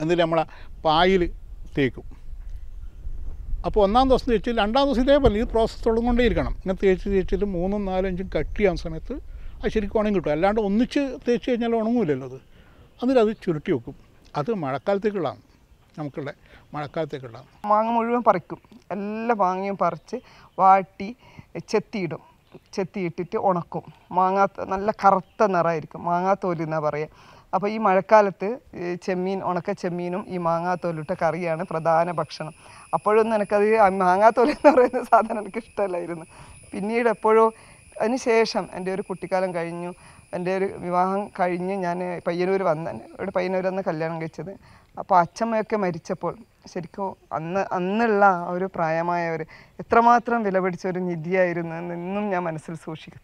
എന്നിട്ട് നമ്മളെ പായിൽ തേക്കും. അപ്പോൾ ഒന്നാം ദിവസം തേച്ച് രണ്ടാം ദിവസം ഇതേപോലെ ഈ പ്രോസസ്സ് തുടർന്നുകൊണ്ടേ ഇരിക്കണം ഇങ്ങനെ തേച്ച് തേച്ചിട്ട് മൂന്നും നാലും അഞ്ചും കട്ടിയാകുന്ന സമയത്ത് അത് ശരിക്കും ഉണങ്ങി കിട്ടും. അല്ലാണ്ട് ഒന്നിച്ച് തേച്ച് കഴിഞ്ഞാൽ ഉണങ്ങില്ലല്ലോ അത്. എന്നിട്ട് അത് ചുരുട്ടി വെക്കും. അത് മഴക്കാലത്തേക്കുള്ളതാണ് നമുക്കുള്ള മഴക്കാലത്തേക്കുള്ളതാണ് മാങ്ങ മുഴുവൻ പറിക്കും. എല്ലാ മാങ്ങയും പറിച്ച് വാട്ടി ചെത്തിയിടും. ചെത്തിയിട്ടിട്ട് ഉണക്കും. മാങ്ങാ നല്ല കറുത്ത നിറമായിരിക്കും. മാങ്ങാത്തോൽ എന്നാ പറയുക അപ്പോൾ ഈ മഴക്കാലത്ത് ചെമ്മീൻ ഉണക്ക ചെമ്മീനും ഈ മാങ്ങാത്തോലിട്ട കറിയാണ് പ്രധാന ഭക്ഷണം. അപ്പോഴൊന്നും എനിക്കത് മാങ്ങാത്തോൽ എന്ന് പറയുന്ന സാധനം എനിക്ക് ഇഷ്ടമല്ലായിരുന്നു പിന്നീട് എപ്പോഴോ അതിന് ശേഷം എന്റെ ഒരു കുട്ടിക്കാലം കഴിഞ്ഞു. എന്റെ ഒരു വിവാഹം കഴിഞ്ഞ് ഞാൻ പയ്യന്നൂർ വന്ന ഇവിടെ പയ്യന്നൂർ വന്ന് കല്യാണം കഴിച്ചത്. അപ്പോൾ അച്ഛമ്മയൊക്കെ മരിച്ചപ്പോൾ ശരിക്കും അന്ന് അന്നുള്ള ആ ഒരു പ്രായമായവർ എത്രമാത്രം വിലപിടിച്ച ഒരു നിധിയായിരുന്നു എന്നും ഞാൻ മനസ്സിൽ സൂക്ഷിക്കും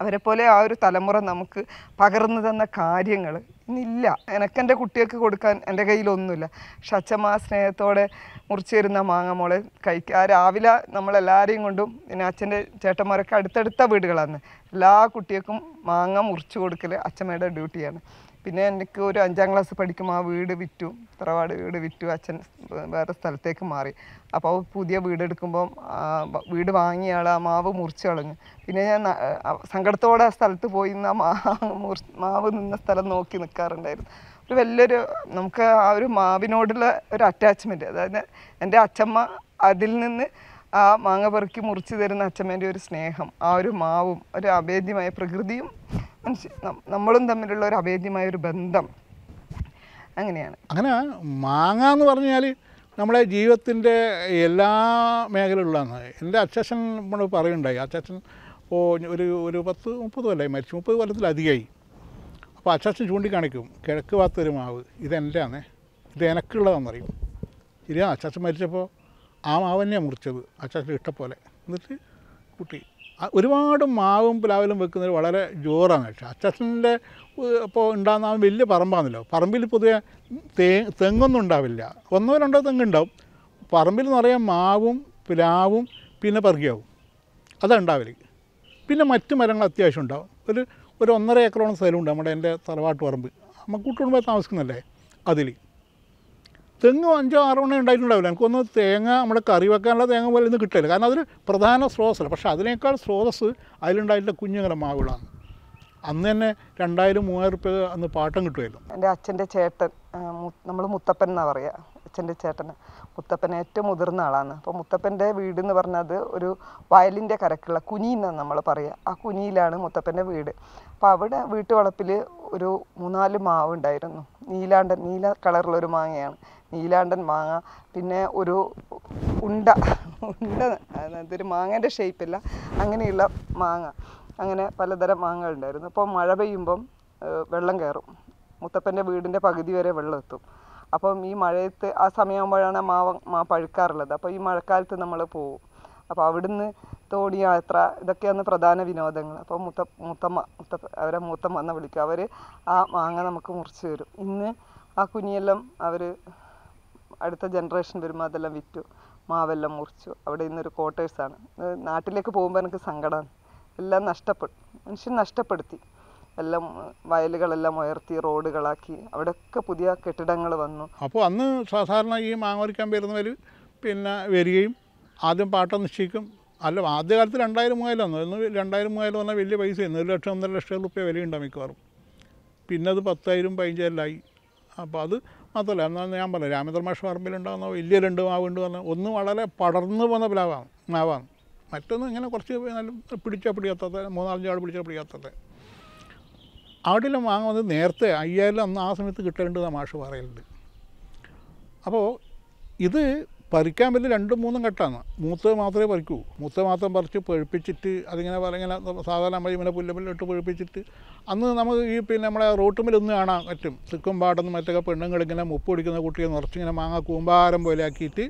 അവരെപ്പോലെ പോലെ ആ ഒരു തലമുറ നമുക്ക് പകർന്നു തന്ന കാര്യങ്ങൾ ഇന്നില്ല എനിക്ക് എന്റെ കുട്ടികൾക്ക് കൊടുക്കാൻ എന്റെ കയ്യിലൊന്നുമില്ല. പക്ഷെ അച്ഛമ്മ സ്നേഹത്തോടെ മുറിച്ചു തരുന്ന മാങ്ങ മോളെ കഴിക്കുക രാവിലെ നമ്മളെല്ലാവരെയും കൊണ്ടും പിന്നെ അച്ഛന്റെ ചേട്ടന്മാരൊക്കെ അടുത്തടുത്ത വീടുകളാണ് എല്ലാ കുട്ടികൾക്കും മാങ്ങ മുറിച്ചു കൊടുക്കൽ അച്ഛമ്മയുടെ ഡ്യൂട്ടിയാണ്. പിന്നെ എനിക്ക് ഒരു അഞ്ചാം ക്ലാസ് പഠിക്കുമ്പോൾ ആ വീട് വിറ്റു. തറവാട് വീട് വിറ്റു. അച്ഛൻ വേറെ സ്ഥലത്തേക്ക് മാറി. അപ്പോൾ പുതിയ വീട് എടുക്കുമ്പം ആ വീട് വാങ്ങിയ ആൾ ആ മാവ് മുറിച്ച് കളഞ്ഞു. പിന്നെ ഞാൻ സങ്കടത്തോടെ ആ സ്ഥലത്ത് പോയി നിന്ന് ആ മാവ് നിന്ന സ്ഥലം നോക്കി നിൽക്കാറുണ്ടായിരുന്നു ഒരു വലിയൊരു നമുക്ക് ആ ഒരു മാവിനോടുള്ള ഒരു അറ്റാച്ച്മെന്റ് അതായത് എന്റെ അച്ഛമ്മ അതിൽ നിന്ന് ആ മാങ്ങ പെറുക്കി മുറിച്ച് തരുന്ന അച്ഛമ്മേന്റെ ഒരു സ്നേഹം ആ ഒരു മാവും ഒരു അഭേദ്യമായ പ്രകൃതിയും നമ്മളും തമ്മിലുള്ള ഒരു അഭേദ്യമായ ഒരു ബന്ധം. അങ്ങനെയാണ്. അങ്ങനെ മാങ്ങ എന്ന് പറഞ്ഞാൽ നമ്മളെ ജീവിതത്തിന്റെ എല്ലാ മേഖലകളിലാണ് എന്റെ അച്ഛൻ നമ്മൾ പറയുണ്ടായി അച്ഛൻ ഇപ്പോൾ ഒരു ഒരു പത്ത് മുപ്പത് കൊല്ലമായി മരിച്ചു. മുപ്പത് കൊല്ലത്തിലധികമായി. അപ്പോൾ അച്ഛൻ ചൂണ്ടിക്കാണിക്കും കിഴക്ക് ഭാഗത്തൊരു മാവ് ഇതെന്റെ ആണേ ഇത് എനക്കുള്ളതാണെന്ന് പറയും ശരിയാ അച്ഛൻ മരിച്ചപ്പോൾ ആ മാവ് തന്നെയാണ് മുറിച്ചത് അച്ഛൻ ഇഷ്ടപ്പോലെ എന്നിട്ട് കുട്ടി ഒരുപാട് മാവും പ്ലാവിലും വെക്കുന്നത് വളരെ ജോറാണ്. പക്ഷേ അച്ചച്ചന്റെ ഇപ്പോൾ ഉണ്ടാകുന്ന വലിയ പറമ്പാണല്ലോ. പറമ്പിൽ പൊതുവെ തേ തെങ്ങൊന്നും ഉണ്ടാവില്ല. ഒന്നോ രണ്ടോ തെങ്ങുണ്ടാവും. പറമ്പിൽ എന്ന് പറയാൻ മാവും പ്ലാവും പിന്നെ പെറുകിയാവും അതാണ് ഉണ്ടാവില്ല പിന്നെ മറ്റു മരങ്ങൾ അത്യാവശ്യം ഉണ്ടാവും. ഒരു ഒരു ഒന്നര ഏക്കറോളം സ്ഥലമുണ്ട് നമ്മുടെ എന്റെ തറവാട്ട് പറമ്പ്. അമ്മ കൂട്ടുകുടുംബം താമസിക്കുന്നല്ലേ? അതിൽ തെങ്ങ് അഞ്ചോ ആറോ എണ്ണം ഉണ്ടായിട്ടുണ്ടാവില്ല. എനിക്കൊന്ന് തേങ്ങ നമ്മുടെ കറി വെക്കാനുള്ള തേങ്ങ പോലെ ഒന്നും കിട്ടില്ല കാരണം അതൊരു പ്രധാന സ്രോതസ്സല്ല. പക്ഷേ അതിനേക്കാൾ സ്രോതസ്സ് അതിലുണ്ടായിട്ടുള്ള കുഞ്ഞുങ്ങളെ മാവിളാണ്. അന്ന് തന്നെ രണ്ടായിരം മൂവായിരം റുപ്യ അന്ന് പാട്ടം കിട്ടുമായിരുന്നു. എന്റെ അച്ഛന്റെ ചേട്ടൻ നമ്മൾ മുത്തപ്പൻ എന്നാണ് പറയുക അച്ഛന്റെ ചേട്ടന്. മുത്തപ്പൻ ഏറ്റവും മുതിർന്ന ആളാണ്. അപ്പോൾ മുത്തപ്പന്റെ വീട് എന്ന് പറഞ്ഞത് ഒരു വയലിന്റെ കരക്കുള്ള കുനി എന്നാണ് നമ്മൾ പറയുക ആ കുനിയിലാണ് മുത്തപ്പന്റെ വീട്. അപ്പോൾ അവിടെ വീട്ടുവളപ്പിൽ ഒരു മൂന്നാൽ മാവ് ഉണ്ടായിരുന്നു. നീലാണ്ടൻ നീല കളറുള്ള ഒരു മാങ്ങയാണ്. നീലാണ്ടൻ മാങ്ങ പിന്നെ ഒരു ഉണ്ട ഉണ്ട അതൊരു മാങ്ങേന്റെ ഷേപ്പില്ല. അങ്ങനെയുള്ള മാങ്ങ. അങ്ങനെ പലതരം മാങ്ങകൾ ഉണ്ടായിരുന്നു. അപ്പോൾ മഴ പെയ്യുമ്പം വെള്ളം കയറും. മുത്തപ്പന്റെ വീടിന്റെ പകുതി വരെ വെള്ളം എത്തും അപ്പം ഈ മഴയത്ത് ആ സമയമാകുമ്പോഴാണ് മാവ് മാ പഴുക്കാറുള്ളത്. അപ്പോൾ ഈ മഴക്കാലത്ത് നമ്മൾ പോവും. അപ്പോൾ അവിടുന്ന് തോണി യാത്ര ഇതൊക്കെയാണ് പ്രധാന വിനോദങ്ങൾ. അപ്പോൾ മുത്ത മുത്തമ്മ മുത്ത അവരെ മൂത്തമ്മ എന്ന് വിളിക്കും. അവർ ആ മാങ്ങ നമുക്ക് മുറിച്ച് തരും. ഇന്ന് ആ കുഞ്ഞിയെല്ലാം അവർ അടുത്ത ജനറേഷൻ വരുമ്പോൾ അതെല്ലാം വിറ്റു. മാവെല്ലാം മുറിച്ചു. അവിടെ ഇന്നൊരു ക്വാർട്ടേഴ്സാണ് നാട്ടിലേക്ക് പോകുമ്പോൾ എനിക്ക് സങ്കടമാണ് എല്ലാം നഷ്ടപ്പെട്ടു മനുഷ്യൻ നഷ്ടപ്പെടുത്തി. എല്ലാം വയലുകളെല്ലാം ഉയർത്തി റോഡുകളാക്കി. അവിടെയൊക്കെ പുതിയ കെട്ടിടങ്ങൾ വന്നു. അപ്പോൾ അന്ന് സാധാരണ ഈ മാങ്ങോരിക്കാൻ വരുന്നവർ പിന്നെ വരികയും ആദ്യം പാട്ടം നിശ്ചയിക്കും. അല്ല ആദ്യകാലത്ത് രണ്ടായിരം മൂവായിരം ഇന്ന് രണ്ടായിരം മൂവായിരം പറഞ്ഞാൽ വലിയ പൈസയാണ് ഒരു ലക്ഷം ഒന്നര ലക്ഷം റുപ്യ വിലയുണ്ട് മിക്കവാറും. പിന്നെ അത് പത്തായിരം പതിനഞ്ചായിരമായി അപ്പോൾ അത് മാത്രമല്ല എന്നാൽ ഞാൻ പറഞ്ഞു രാമേന്ദ്ര മാഷ പറമ്പിലുണ്ടാകുന്ന വലിയ രണ്ട് മാവുണ്ട് പറഞ്ഞാൽ ഒന്ന് വളരെ പടർന്നു പോകുന്ന പ്ലാവാണ് മാവാണ്. മറ്റൊന്ന് ഇങ്ങനെ കുറച്ച് നല്ല പിടിച്ചാൽ പിടിക്കാത്തത് മൂന്നാലഞ്ചാൾ പിടിച്ചാൽ പിടിക്കാത്തത്. അവിടെ വാങ്ങുന്നത് നേരത്തെ അയ്യായിരം അന്ന് ആ സമയത്ത് കിട്ടേണ്ടത് മാഷ് പറയലുണ്ട്. അപ്പോൾ ഇത് പറിക്കാൻ വലിയ രണ്ടും മൂന്നും ഘട്ടമാണ്. മൂത്തത് മാത്രമേ പറിക്കൂ. മൂത്തത് മാത്രം പറിച്ച് പഴുപ്പിച്ചിട്ട് അതിങ്ങനെ ഇങ്ങനെ സാധാരണ നമ്മൾ ഇങ്ങനെ പുല്ലപ്പുല്ലിട്ട് പഴുപ്പിച്ചിട്ട് അന്ന് നമുക്ക് ഈ പിന്നെ നമ്മളെ റോട്ടുമ്പിൽ ഒന്ന് കാണാൻ പറ്റും. തിക്കും പാടുന്ന മറ്റൊക്കെ പെണ്ണുങ്ങൾ ഇങ്ങനെ മുപ്പ് പിടിക്കുന്ന കുട്ടിയെ നിറച്ചിങ്ങനെ മാങ്ങ കൂമ്പാരം പോലെ ആക്കിയിട്ട്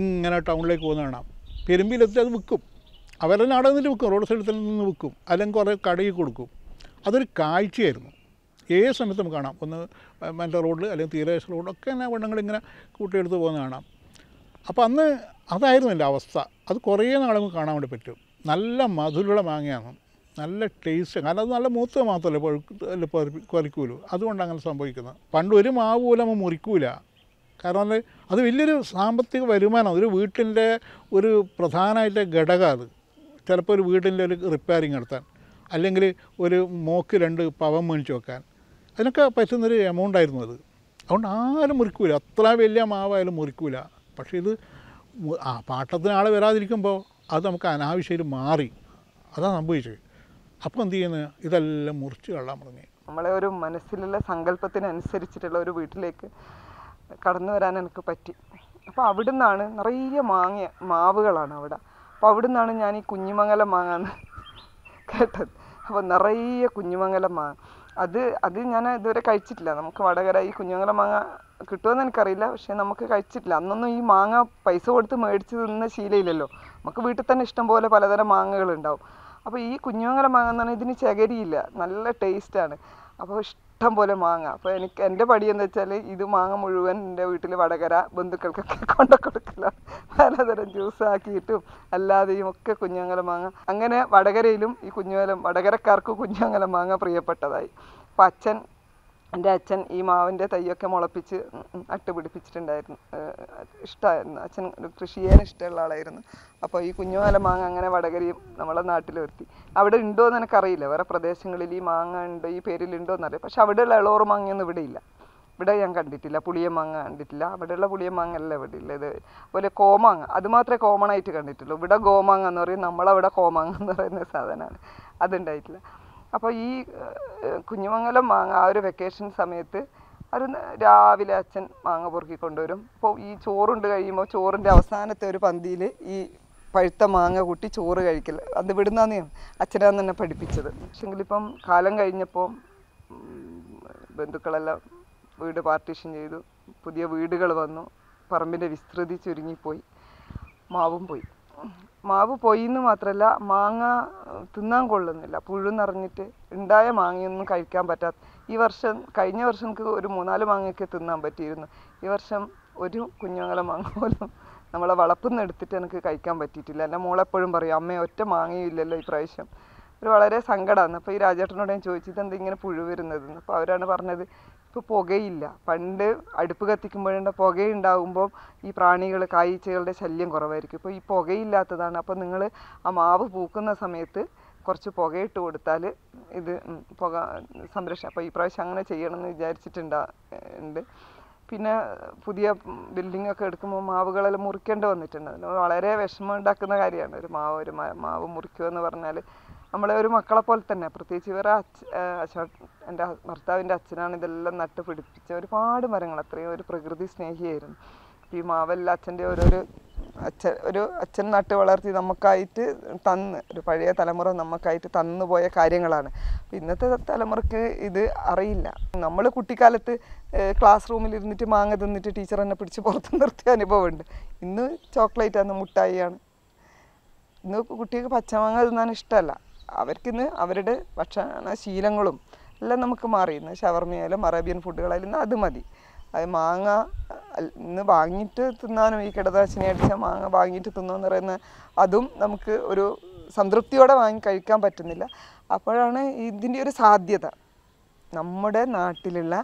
ഇങ്ങനെ ടൗണിലേക്ക് പോകുന്ന കാണാം. പെരുമ്പിലെത്തി അത് വിൽക്കും. അവരുടെ നിന്നിട്ട് വിൽക്കും. റോഡ് സൈഡിൽ നിന്ന് വിൽക്കും. അല്ലെങ്കിൽ കുറേ കടയിൽ കൊടുക്കും. അതൊരു കാഴ്ചയായിരുന്നു. ഏത് സമയത്ത് നമുക്ക് കാണാം? ഒന്ന് മറ്റേ റോഡിൽ അല്ലെങ്കിൽ തീരദേശ റോഡിലൊക്കെ തന്നെ വണ്ണങ്ങൾ ഇങ്ങനെ കൂട്ടിയെടുത്ത് പോകുന്ന കാണാം. അപ്പോൾ അന്ന് അതായിരുന്നു എന്റെ അവസ്ഥ. അത് കുറേ നാളെ നമുക്ക് കാണാൻ വേണ്ടി പറ്റും. നല്ല മധുരമുള്ള മാങ്ങയാണ്. നല്ല ടേസ്റ്റ് കാരണം അത് നല്ല മൂത്ത മാത്രമല്ല പഴുക്ക് കുരയ്ക്കൂലൂ അതുകൊണ്ട് അങ്ങനെ സംഭവിക്കുന്നത്. പണ്ട് ഒരു മാവ് പോലും നമ്മൾ മുറിക്കൂല. കാരണം അത് വലിയൊരു സാമ്പത്തിക വരുമാനം. ഒരു വീട്ടിന്റെ ഒരു പ്രധാനമായിട്ട് ഘടകം അത്. ചിലപ്പോൾ ഒരു വീടിന്റെ ഒരു റിപ്പയറിങ് നടത്താൻ. അല്ലെങ്കിൽ ഒരു മോക്ക് രണ്ട് പവൻ മേടിച്ച് വെക്കാൻ. അതിനൊക്കെ പറ്റുന്നൊരു എമൗണ്ട് ആയിരുന്നു അത്. അതുകൊണ്ട് ആരും മുറിക്കൂല. അത്ര വലിയ മാവായാലും മുറിക്കൂല. പക്ഷേ ഇത് ആ പാട്ടത്തിന് ആൾ വരാതിരിക്കുമ്പോൾ അത് നമുക്ക് അനാവശ്യയിൽ മാറി. അതാണ് സംഭവിച്ചത്. അപ്പോൾ എന്ത് ചെയ്യുന്നത് ഇതെല്ലാം മുറിച്ച് കള്ളാൻ തുടങ്ങി നമ്മളെ ഒരു മനസ്സിലുള്ള സങ്കല്പത്തിനനുസരിച്ചിട്ടുള്ള ഒരു വീട്ടിലേക്ക് കടന്നു വരാൻ എനിക്ക് പറ്റി. അപ്പോൾ അവിടെ നിന്നാണ് നിറയെ മാങ്ങ മാവുകളാണ് അവിടെ. അപ്പോൾ അവിടെ നിന്നാണ് ഞാൻ ഈ കുഞ്ഞിമംഗലം മാങ്ങാന്ന് കേട്ടത്. അപ്പോൾ നിറയെ കുഞ്ഞുമംഗലം മാങ്ങ. അത് അത് ഞാൻ ഇതുവരെ കഴിച്ചിട്ടില്ല. നമുക്ക് വടകര ഈ കുഞ്ഞുമംഗലം മാങ്ങ കിട്ടുമെന്ന് എനിക്കറിയില്ല. പക്ഷേ നമുക്ക് കഴിച്ചിട്ടില്ല. അന്നൊന്നും ഈ മാങ്ങ പൈസ കൊടുത്ത് മേടിച്ച് തിന്ന ശീലയില്ലല്ലോ. നമുക്ക് വീട്ടിൽ തന്നെ ഇഷ്ടം പോലെ പലതരം മാങ്ങകളുണ്ടാവും അപ്പോൾ ഈ കുഞ്ഞുമംഗലം മാങ്ങ എന്ന് പറഞ്ഞാൽ ഇതിന് ചകരിയില്ല. നല്ല ടേസ്റ്റാണ് അപ്പോൾ ഇഷ്ടം പോലെ മാങ്ങ. അപ്പോൾ എനിക്ക് എന്റെ പടി എന്ന് വെച്ചാൽ ഇത് മാങ്ങ മുഴുവൻ എന്റെ വീട്ടിൽ വടകര ബന്ധുക്കൾക്കൊക്കെ കൊണ്ടു കൊടുക്കലാണ്. പലതരം ജ്യൂസ് ആക്കിയിട്ടും അല്ലാതെയും ഒക്കെ കുഞ്ഞങ്ങല മാങ്ങ. അങ്ങനെ വടകരയിലും ഈ കുഞ്ഞുമംഗലം വടകരക്കാർക്ക് കുഞ്ഞങ്ങല മാങ്ങ പ്രിയപ്പെട്ടതായി. അപ്പം അച്ഛൻ എന്റെ അച്ഛൻ ഈ മാവിന്റെ തൈയൊക്കെ മുളപ്പിച്ച് നട്ടുപിടിപ്പിച്ചിട്ടുണ്ടായിരുന്നു. ഇഷ്ടമായിരുന്നു അച്ഛൻ കൃഷി ചെയ്യാൻ ഇഷ്ടമുള്ള ആളായിരുന്നു. അപ്പോൾ ഈ കുഞ്ഞുമാല മാങ്ങ അങ്ങനെ വടകരയും നമ്മളെ നാട്ടിൽ വരുത്തി അവിടെ ഉണ്ടോ എന്ന് എനിക്കറിയില്ല. വേറെ പ്രദേശങ്ങളിൽ ഈ മാങ്ങ ഉണ്ടോ ഈ പേരിലുണ്ടോ എന്നറിയാം പക്ഷെ അവിടെയുള്ള ഇളോറ് മാങ്ങയൊന്നും ഇവിടെ ഇല്ല. ഇവിടെ ഞാൻ കണ്ടിട്ടില്ല. പുളിയ മാങ്ങ കണ്ടിട്ടില്ല. അവിടെയുള്ള പുളിയ മാങ്ങ അല്ല ഇവിടെ ഇല്ല ഇത് അതുപോലെ കോമാങ്ങ. അത് മാത്രമേ കോമൺ ആയിട്ട് കണ്ടിട്ടുള്ളൂ. ഇവിടെ ഗോമാങ്ങ എന്ന് പറയും. നമ്മളവിടെ കോമാങ്ങ എന്ന് പറയുന്ന സാധനമാണ്. അതുണ്ടായിട്ടില്ല. അപ്പോൾ ഈ കുഞ്ഞുമംഗലം മാങ്ങ ആ ഒരു വെക്കേഷൻ സമയത്ത് ഒരു രാവിലെ അച്ഛൻ മാങ്ങ പൊറുക്കി കൊണ്ടുവരും. അപ്പോൾ ഈ ചോറുണ്ട് കഴിയുമ്പോൾ ചോറിന്റെ അവസാനത്തെ ഒരു പന്തിയിൽ ഈ പഴുത്ത മാങ്ങ കൂട്ടി ചോറ് കഴിക്കൽ അത് ഇവിടുന്നാന്ന് അച്ഛനാന്ന് തന്നെ പഠിപ്പിച്ചത്. പക്ഷെങ്കിൽ ഇപ്പം കാലം കഴിഞ്ഞപ്പോൾ ബന്ധുക്കളെല്ലാം വീട് പാർട്ടീഷൻ ചെയ്തു. പുതിയ വീടുകൾ വന്നു. പറമ്പിന്റെ വിസ്തൃതി ചുരുങ്ങിപ്പോയി. മാവും പോയി. മാവ് പൊയ്യെന്ന് മാത്രമല്ല മാങ്ങ തിന്നാൻ കൊള്ളുന്നില്ല. പുഴു നിറഞ്ഞിട്ട് ഉണ്ടായ മാങ്ങയൊന്നും കഴിക്കാൻ പറ്റാത്ത ഈ വർഷം കഴിഞ്ഞ വർഷം എനിക്ക് ഒരു മൂന്നാൽ മാങ്ങയൊക്കെ തിന്നാൻ പറ്റിയിരുന്നു. ഈ വർഷം ഒരു കുഞ്ഞുങ്ങളെ മാങ്ങ പോലും നമ്മളെ വളപ്പിൽ എടുത്തിട്ട് എനിക്ക് കഴിക്കാൻ പറ്റിയിട്ടില്ല. എന്റെ മോളെപ്പോഴും പറയും അമ്മ ഒറ്റ മാങ്ങയും ഇല്ലല്ലോ ഈ പ്രാവശ്യം. ഒരു വളരെ സങ്കടമാണ്. അപ്പോൾ ഈ രാജേട്ടനോട് ഞാൻ ചോദിച്ചത് എന്താ ഇങ്ങനെ പുഴു വരുന്നത് അപ്പോൾ അവരാണ് പറഞ്ഞത് ഇപ്പോൾ പുകയില്ല. പണ്ട് അടുപ്പ് കത്തിക്കുമ്പോഴുണ്ട പുകയുണ്ടാകുമ്പോൾ ഈ പ്രാണികൾ കായ്ച്ചകളുടെ ശല്യം കുറവായിരിക്കും. ഇപ്പോൾ ഈ പുകയില്ലാത്തതാണ്. അപ്പോൾ നിങ്ങൾ ആ മാവ് പൂക്കുന്ന സമയത്ത് കുറച്ച് പുകയിട്ട് കൊടുത്താൽ ഇത് പുക സംരക്ഷണം അപ്പോൾ ഈ പ്രാവശ്യം അങ്ങനെ ചെയ്യണമെന്ന് വിചാരിച്ചിട്ടുണ്ടാ ഉണ്ട്. പിന്നെ പുതിയ ബിൽഡിംഗ് ഒക്കെ എടുക്കുമ്പോൾ മാവുകളെല്ലാം മുറിക്കേണ്ടി വന്നിട്ടുണ്ട്. വളരെ വിഷമം ഉണ്ടാക്കുന്ന കാര്യമാണ്. ഒരു മാവ് ഒരു മാവ് മുറിക്കുക എന്ന് പറഞ്ഞാൽ നമ്മളെ ഒരു മക്കളെ പോലെ തന്നെ. പ്രത്യേകിച്ച് ഇവരെ അച്ഛ എന്റെ ഭർത്താവിന്റെ അച്ഛനാണ് ഇതെല്ലാം നട്ട് പിടിപ്പിച്ച ഒരുപാട് മരങ്ങൾ. അത്രയും ഒരു പ്രകൃതി സ്നേഹിയായിരുന്നു. ഈ മാവെല്ലാം അച്ഛന്റെ ഓരോരു അച്ഛൻ ഒരു അച്ഛൻ നട്ട് വളർത്തി നമുക്കായിട്ട് തന്ന് ഒരു പഴയ തലമുറ നമുക്കായിട്ട് തന്നു പോയ കാര്യങ്ങളാണ് ഇന്നത്തെ തലമുറയ്ക്ക് ഇത് അറിയില്ല. നമ്മൾ കുട്ടിക്കാലത്ത് ക്ലാസ് റൂമിൽ ഇരുന്നിട്ട് മാങ്ങ തിന്നിട്ട് ടീച്ചർ എന്നെ പിടിച്ച് പുറത്ത് നിർത്തിയ അനുഭവമുണ്ട്. ഇന്ന് ചോക്ലേറ്റ് ആണ് മുട്ടായിയാണ് ഇന്ന് കുട്ടികൾക്ക് പച്ചമാങ്ങ തിന്നാൻ ഇഷ്ടമല്ല. അവർക്കിന്ന് അവരുടെ ഭക്ഷണ ശീലങ്ങളും എല്ലാം നമുക്ക് മാറി. ഇന്ന് ഷവർമയായാലും അറേബ്യൻ ഫുഡുകളായാലും ഇന്ന് അത് മതി. അത് മാങ്ങ ഇന്ന് വാങ്ങിയിട്ട് തിന്നാനും ഈ കിടതാശിനി അടിച്ച മാങ്ങ വാങ്ങിയിട്ട് തിന്നുമെന്ന് പറയുന്ന അതും നമുക്ക് ഒരു സംതൃപ്തിയോടെ വാങ്ങി കഴിക്കാൻ പറ്റുന്നില്ല. അപ്പോഴാണ് ഇതിന്റെ ഒരു സാധ്യത. നമ്മുടെ നാട്ടിലുള്ള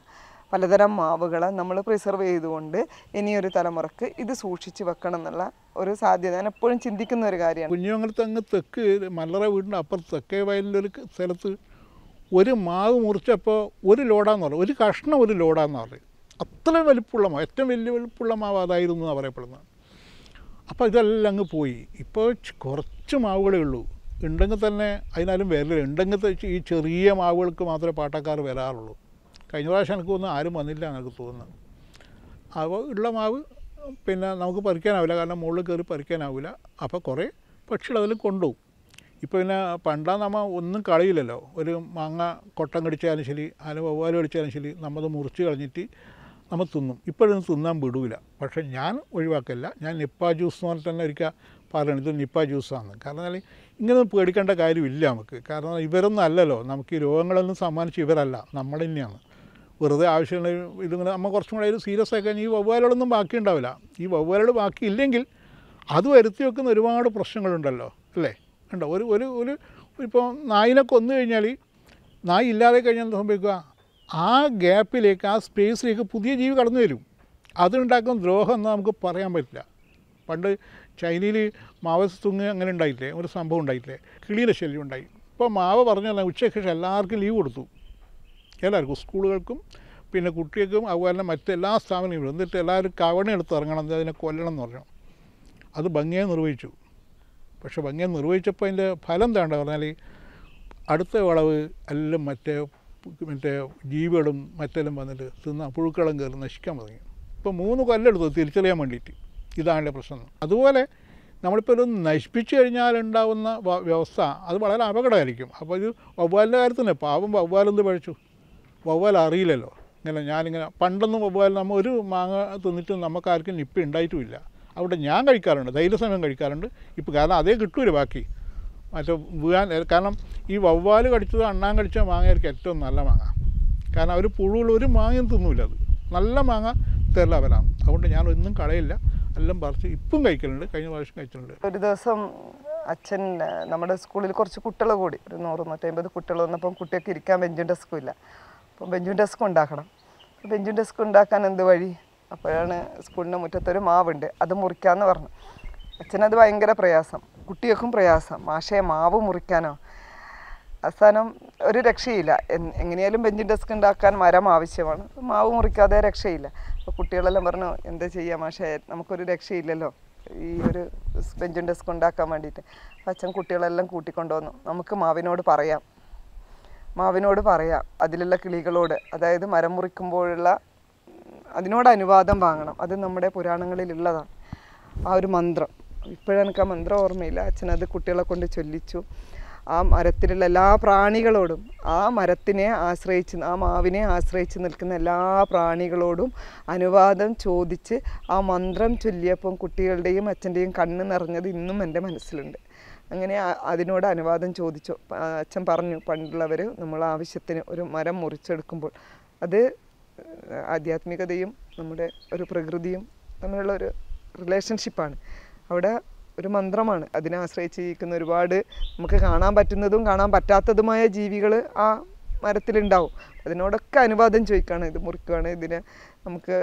പലതരം മാവുകളെ നമ്മൾ പ്രിസർവ് ചെയ്തുകൊണ്ട് ഇനിയൊരു തലമുറയ്ക്ക് ഇത് സൂക്ഷിച്ച് വെക്കണം എന്നുള്ള ഒരു സാധ്യത. ഞാൻ എപ്പോഴും ചിന്തിക്കുന്ന ഒരു കാര്യമാണ്. കുഞ്ഞുമംഗലത്ത് അങ്ങ് തെക്ക് മല്ലറ വീടിന്റെ അപ്പുറത്ത് തെക്കേ വയലിന്റെ ഒരു സ്ഥലത്ത് ഒരു മാവ് മുറിച്ചപ്പോൾ ഒരു ലോഡാന്ന് പറയും ഒരു കഷ്ണം ഒരു ലോഡാന്ന് പറയും അത്രയും വലിപ്പമുള്ള മാവ് ഏറ്റവും വലിയ വലിപ്പമുള്ള മാവ് അതായിരുന്നു എന്നാണ് പറയപ്പെടുന്നത്. അപ്പോൾ ഇതെല്ലാം അങ്ങ് പോയി. ഇപ്പോൾ കുറച്ച് മാവുകളേ ഉള്ളൂ. ഉണ്ടെങ്കിൽ തന്നെ അതിനാലും വരില്ല ഉണ്ടെങ്കിൽ ഈ ചെറിയ മാവുകൾക്ക് മാത്രമേ പാട്ടക്കാർ വരാറുള്ളൂ. കഴിഞ്ഞ പ്രാവശ്യം എനിക്ക് തോന്നുന്നു ആരും വന്നില്ല എനിക്ക് തോന്നുന്നു. അപ്പോൾ ഉള്ള മാവ് പിന്നെ നമുക്ക് പറിക്കാനാവില്ല കാരണം മുകളിൽ കയറി പറിക്കാനാവില്ല. അപ്പോൾ കുറേ പക്ഷികൾ അതിൽ കൊണ്ടുപോകും. ഇപ്പോൾ പിന്നെ പണ്ടാ നമ്മ ഒന്നും കളയില്ലല്ലോ. ഒരു മാങ്ങ കൊട്ടം കടിച്ചാലും ശരി അതിന് വവ്വാലും കടിച്ചാലും ശരി നമ്മത് മുറിച്ച് കളഞ്ഞിട്ട് നമ്മൾ തിന്നും. ഇപ്പോഴൊന്നും തിന്നാൻ വിടൂല. പക്ഷേ ഞാൻ ഒഴിവാക്കല്ല ഞാൻ നിപ്പ ജ്യൂസ് എന്ന് പറഞ്ഞിട്ട് തന്നെ ഒരിക്കൽ പറയണം ഇത് നിപ്പ ജ്യൂസാണ് കാരണം എന്നാൽ ഇങ്ങനെ പേടിക്കേണ്ട കാര്യമില്ല നമുക്ക്. കാരണം ഇവരൊന്നും അല്ലല്ലോ. നമുക്ക് ഈ രോഗങ്ങളൊന്നും സമ്മാനിച്ച് ഇവരല്ല. നമ്മൾ തന്നെയാണ്. വെറുതെ ആവശ്യമുള്ള ഇതിങ്ങനെ നമ്മൾ കുറച്ചും കൂടെ ഒരു സീരിയസ് ആയി ഈ വവ്വാലുകളൊന്നും ബാക്കി ഉണ്ടാവില്ല ഈ വവ്വാലുകൾ ബാക്കിയില്ലെങ്കിൽ അത് വരുത്തി വെക്കുന്ന ഒരുപാട് പ്രശ്നങ്ങളുണ്ടല്ലോ അല്ലേ? ഉണ്ടോ ഒരു ഒരു ഒരു ഇപ്പോൾ നായിനെ കൊന്നു കഴിഞ്ഞാൽ നായി ഇല്ലാതെ കഴിഞ്ഞാൽ എന്താ സംഭവിക്കുക? ആ ഗ്യാപ്പിലേക്ക് ആ സ്പേസിലേക്ക് പുതിയ ജീവി കടന്നു വരും. അതുണ്ടാക്കുന്ന ദ്രോഹം എന്ന് നമുക്ക് പറയാൻ പറ്റില്ല. പണ്ട് ചൈനയിൽ മാവസ് തുങ്ങ് അങ്ങനെ ഉണ്ടായിട്ടില്ലേ ഒരു സംഭവം ഉണ്ടായിട്ടില്ലേ കിളിയുടെ ശല്യം ഉണ്ടായി. ഇപ്പോൾ മാവ് പറഞ്ഞാൽ ഉച്ചയ്ക്ക് എല്ലാവർക്കും ലീവ് കൊടുത്തു. എല്ലാവർക്കും സ്കൂളുകൾക്കും പിന്നെ കുട്ടികൾക്കും അതുപോലെ തന്നെ മറ്റെല്ലാ സ്ഥാപനങ്ങളും എന്നിട്ട് എല്ലാവരും കവണ എടുത്ത് ഇറങ്ങണം അതിനെ കൊല്ലണം എന്ന് പറഞ്ഞു. അത് ഭംഗിയായി നിർവഹിച്ചു. പക്ഷെ ഭംഗിയായി നിർവഹിച്ചപ്പോൾ അതിന്റെ ഫലം എന്താണ്ട് പറഞ്ഞാൽ അടുത്ത വിളവ് എല്ലാം മറ്റേ മറ്റേ ജീവികളും മറ്റെല്ലാം വന്നിട്ട് തിന്ന പുഴുക്കളും കയറി നശിക്കാൻ തുടങ്ങി. ഇപ്പോൾ മൂന്ന് കൊല്ലെടുത്തു തിരിച്ചറിയാൻ വേണ്ടിയിട്ട്. ഇതാണ് പ്രശ്നം. അതുപോലെ നമ്മളിപ്പോൾ ഒരു നശിപ്പിച്ചു കഴിഞ്ഞാൽ ഉണ്ടാവുന്ന വ്യവസ്ഥ അത് വളരെ അപകടമായിരിക്കും. അപ്പോൾ ഇത് വവ്വാലിന്റെ കാര്യത്തിൽ തന്നെ പാവം വവ്വാലെന്ത് പഴിച്ചു വവ്വാൽ അറിയില്ലല്ലോ. ഇങ്ങനെ ഞാനിങ്ങനെ പണ്ടൊന്നും വവ്വാൽ നമ്മൾ ഒരു മാങ്ങ തിന്നിട്ട് നമുക്കാർക്കും നിപ്പ ഉണ്ടായിട്ടുമില്ല അവിടെ ഞാൻ കഴിക്കാറുണ്ട് ധൈര്യസമയം കഴിക്കാറുണ്ട്. ഇപ്പോൾ കാരണം അതേ കിട്ടൂല ബാക്കി. മറ്റേ വീഴാൻ കാരണം ഈ വവ്വാൽ കടിച്ചത് അണ്ണാൻ കടിച്ച മാങ്ങയായിരിക്കും ഏറ്റവും നല്ല മാങ്ങ. കാരണം അവർ പുഴുള്ള ഒരു മാങ്ങയും തിന്നൂല അത്. നല്ല മാങ്ങ തരല അവരാണ്. അതുകൊണ്ട് ഞാൻ ഒന്നും കളയില്ല. എല്ലാം പറിച്ച് ഇപ്പം കഴിക്കലുണ്ട്. കഴിഞ്ഞ പ്രാവശ്യം കഴിച്ചിട്ടുണ്ട്. ഒരു ദിവസം അച്ഛൻ നമ്മുടെ സ്കൂളിൽ കുറച്ച് കുട്ടികൾ കൂടി. ഒരു നൂറ് നൂറ്റമ്പത് കുട്ടികൾ വന്നപ്പം കുട്ടികൾക്ക് ഇരിക്കാൻ ബെഞ്ചും ഡെസ്കും ഇല്ല. അപ്പം ബെഞ്ചും ഡെസ്കും ഉണ്ടാക്കണം. ബെഞ്ചും ഡെസ്കും ഉണ്ടാക്കാൻ എന്ത് വഴി? അപ്പോഴാണ് സ്കൂളിന്റെ മുറ്റത്തൊരു മാവുണ്ട്. അത് മുറിക്കാമെന്ന് പറഞ്ഞു. അച്ഛനത് ഭയങ്കര പ്രയാസം. കുട്ടികൾക്കും പ്രയാസം. മാഷയെ മാവ് മുറിക്കാനോ? അവസാനം ഒരു രക്ഷയില്ല. എങ്ങനെയാലും ബെഞ്ചും ഡെസ്ക് ഉണ്ടാക്കാൻ മരം ആവശ്യമാണ്. മാവ് മുറിക്കാതെ രക്ഷയില്ല. അപ്പോൾ കുട്ടികളെല്ലാം പറഞ്ഞു എന്താ ചെയ്യുക മാഷേ? നമുക്കൊരു രക്ഷയില്ലല്ലോ. ഈ ഒരു ബെഞ്ചും ഡെസ്ക് ഉണ്ടാക്കാൻ വേണ്ടിയിട്ട്. അപ്പം അച്ഛൻ കുട്ടികളെല്ലാം കൂട്ടിക്കൊണ്ടുവന്നു. നമുക്ക് മാവിനോട് പറയാം. മാവിനോട് പറയാം അതിലുള്ള കിളികളോട്. അതായത് മരം മുറിക്കുമ്പോഴുള്ള അതിനോട് അനുവാദം വാങ്ങണം. അത് നമ്മുടെ പുരാണങ്ങളിലുള്ളതാണ്. ആ ഒരു മന്ത്രം. ഇപ്പോഴെനിക്ക് ആ മന്ത്രം ഓർമ്മയില്ല. അച്ഛനത് കുട്ടികളെ കൊണ്ട് ചൊല്ലിച്ചു. ആ മരത്തിലുള്ള എല്ലാ പ്രാണികളോടും ആ മരത്തിനെ ആശ്രയിച്ച് ആ മാവിനെ ആശ്രയിച്ച് നിൽക്കുന്ന എല്ലാ പ്രാണികളോടും അനുവാദം ചോദിച്ച് ആ മന്ത്രം ചൊല്ലിയപ്പം കുട്ടികളുടെയും അച്ഛന്റെയും കണ്ണ് നിറഞ്ഞത് ഇന്നും എന്റെ മനസ്സിലുണ്ട്. അങ്ങനെ അതിനോട് അനുവാദം ചോദിച്ചു അച്ഛൻ പറഞ്ഞു പണ്ടുള്ളവർ നമ്മൾ ആവശ്യത്തിന് ഒരു മരം മുറിച്ചെടുക്കുമ്പോൾ അത് ആധ്യാത്മികതയും നമ്മുടെ ഒരു പ്രകൃതിയും തമ്മിലുള്ള ഒരു റിലേഷൻഷിപ്പാണ് അവിടെ ഒരു മന്ത്രമാണ്. അതിനെ ആശ്രയിച്ചിരിക്കുന്ന ഒരുപാട് നമുക്ക് കാണാൻ പറ്റുന്നതും കാണാൻ പറ്റാത്തതുമായ ജീവികൾ ആ മരത്തിലുണ്ടാവും. അതിനോടൊക്കെ അനുവാദം ചോദിക്കുകയാണ് ഇത് മുറിക്കുകയാണ് ഇതിനെ നമുക്ക്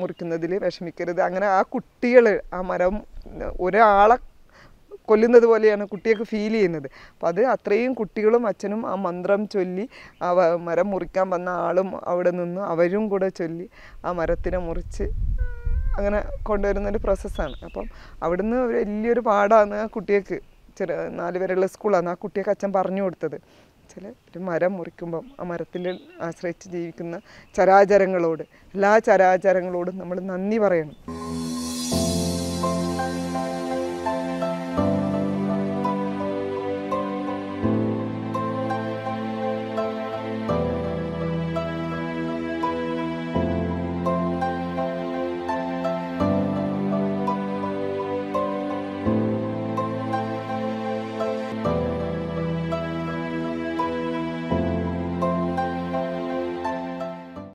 മുറിക്കുന്നതിൽ വിഷമിക്കരുത്. അങ്ങനെ ആ കുട്ടികൾ ആ മരം ഒരാളെ കൊല്ലുന്നത് പോലെയാണ് കുട്ടിയൊക്കെ ഫീൽ ചെയ്യുന്നത്. അപ്പം അത് അത്രയും കുട്ടികളും അച്ഛനും ആ മന്ത്രം ചൊല്ലി ആ മരം മുറിക്കാൻ വന്ന ആളും അവിടെ നിന്ന് അവരും കൂടെ ചൊല്ലി ആ മരത്തിനെ മുറിച്ച് അങ്ങനെ കൊണ്ടുവരുന്നൊരു പ്രോസസ്സാണ് അപ്പം അവിടുന്ന് വലിയൊരു പാടാണ് ആ കുട്ടിയൊക്കെ ചെറിയ നാല് സ്കൂളാണ് ആ കുട്ടിയൊക്കെ അച്ഛൻ പറഞ്ഞു കൊടുത്തത്. ചില ഒരു മരം മുറിക്കുമ്പം ആ മരത്തിൽ ആശ്രയിച്ച് ജീവിക്കുന്ന ചരാചരങ്ങളോട് എല്ലാ ചരാചരങ്ങളോടും നമ്മൾ നന്ദി പറയണം.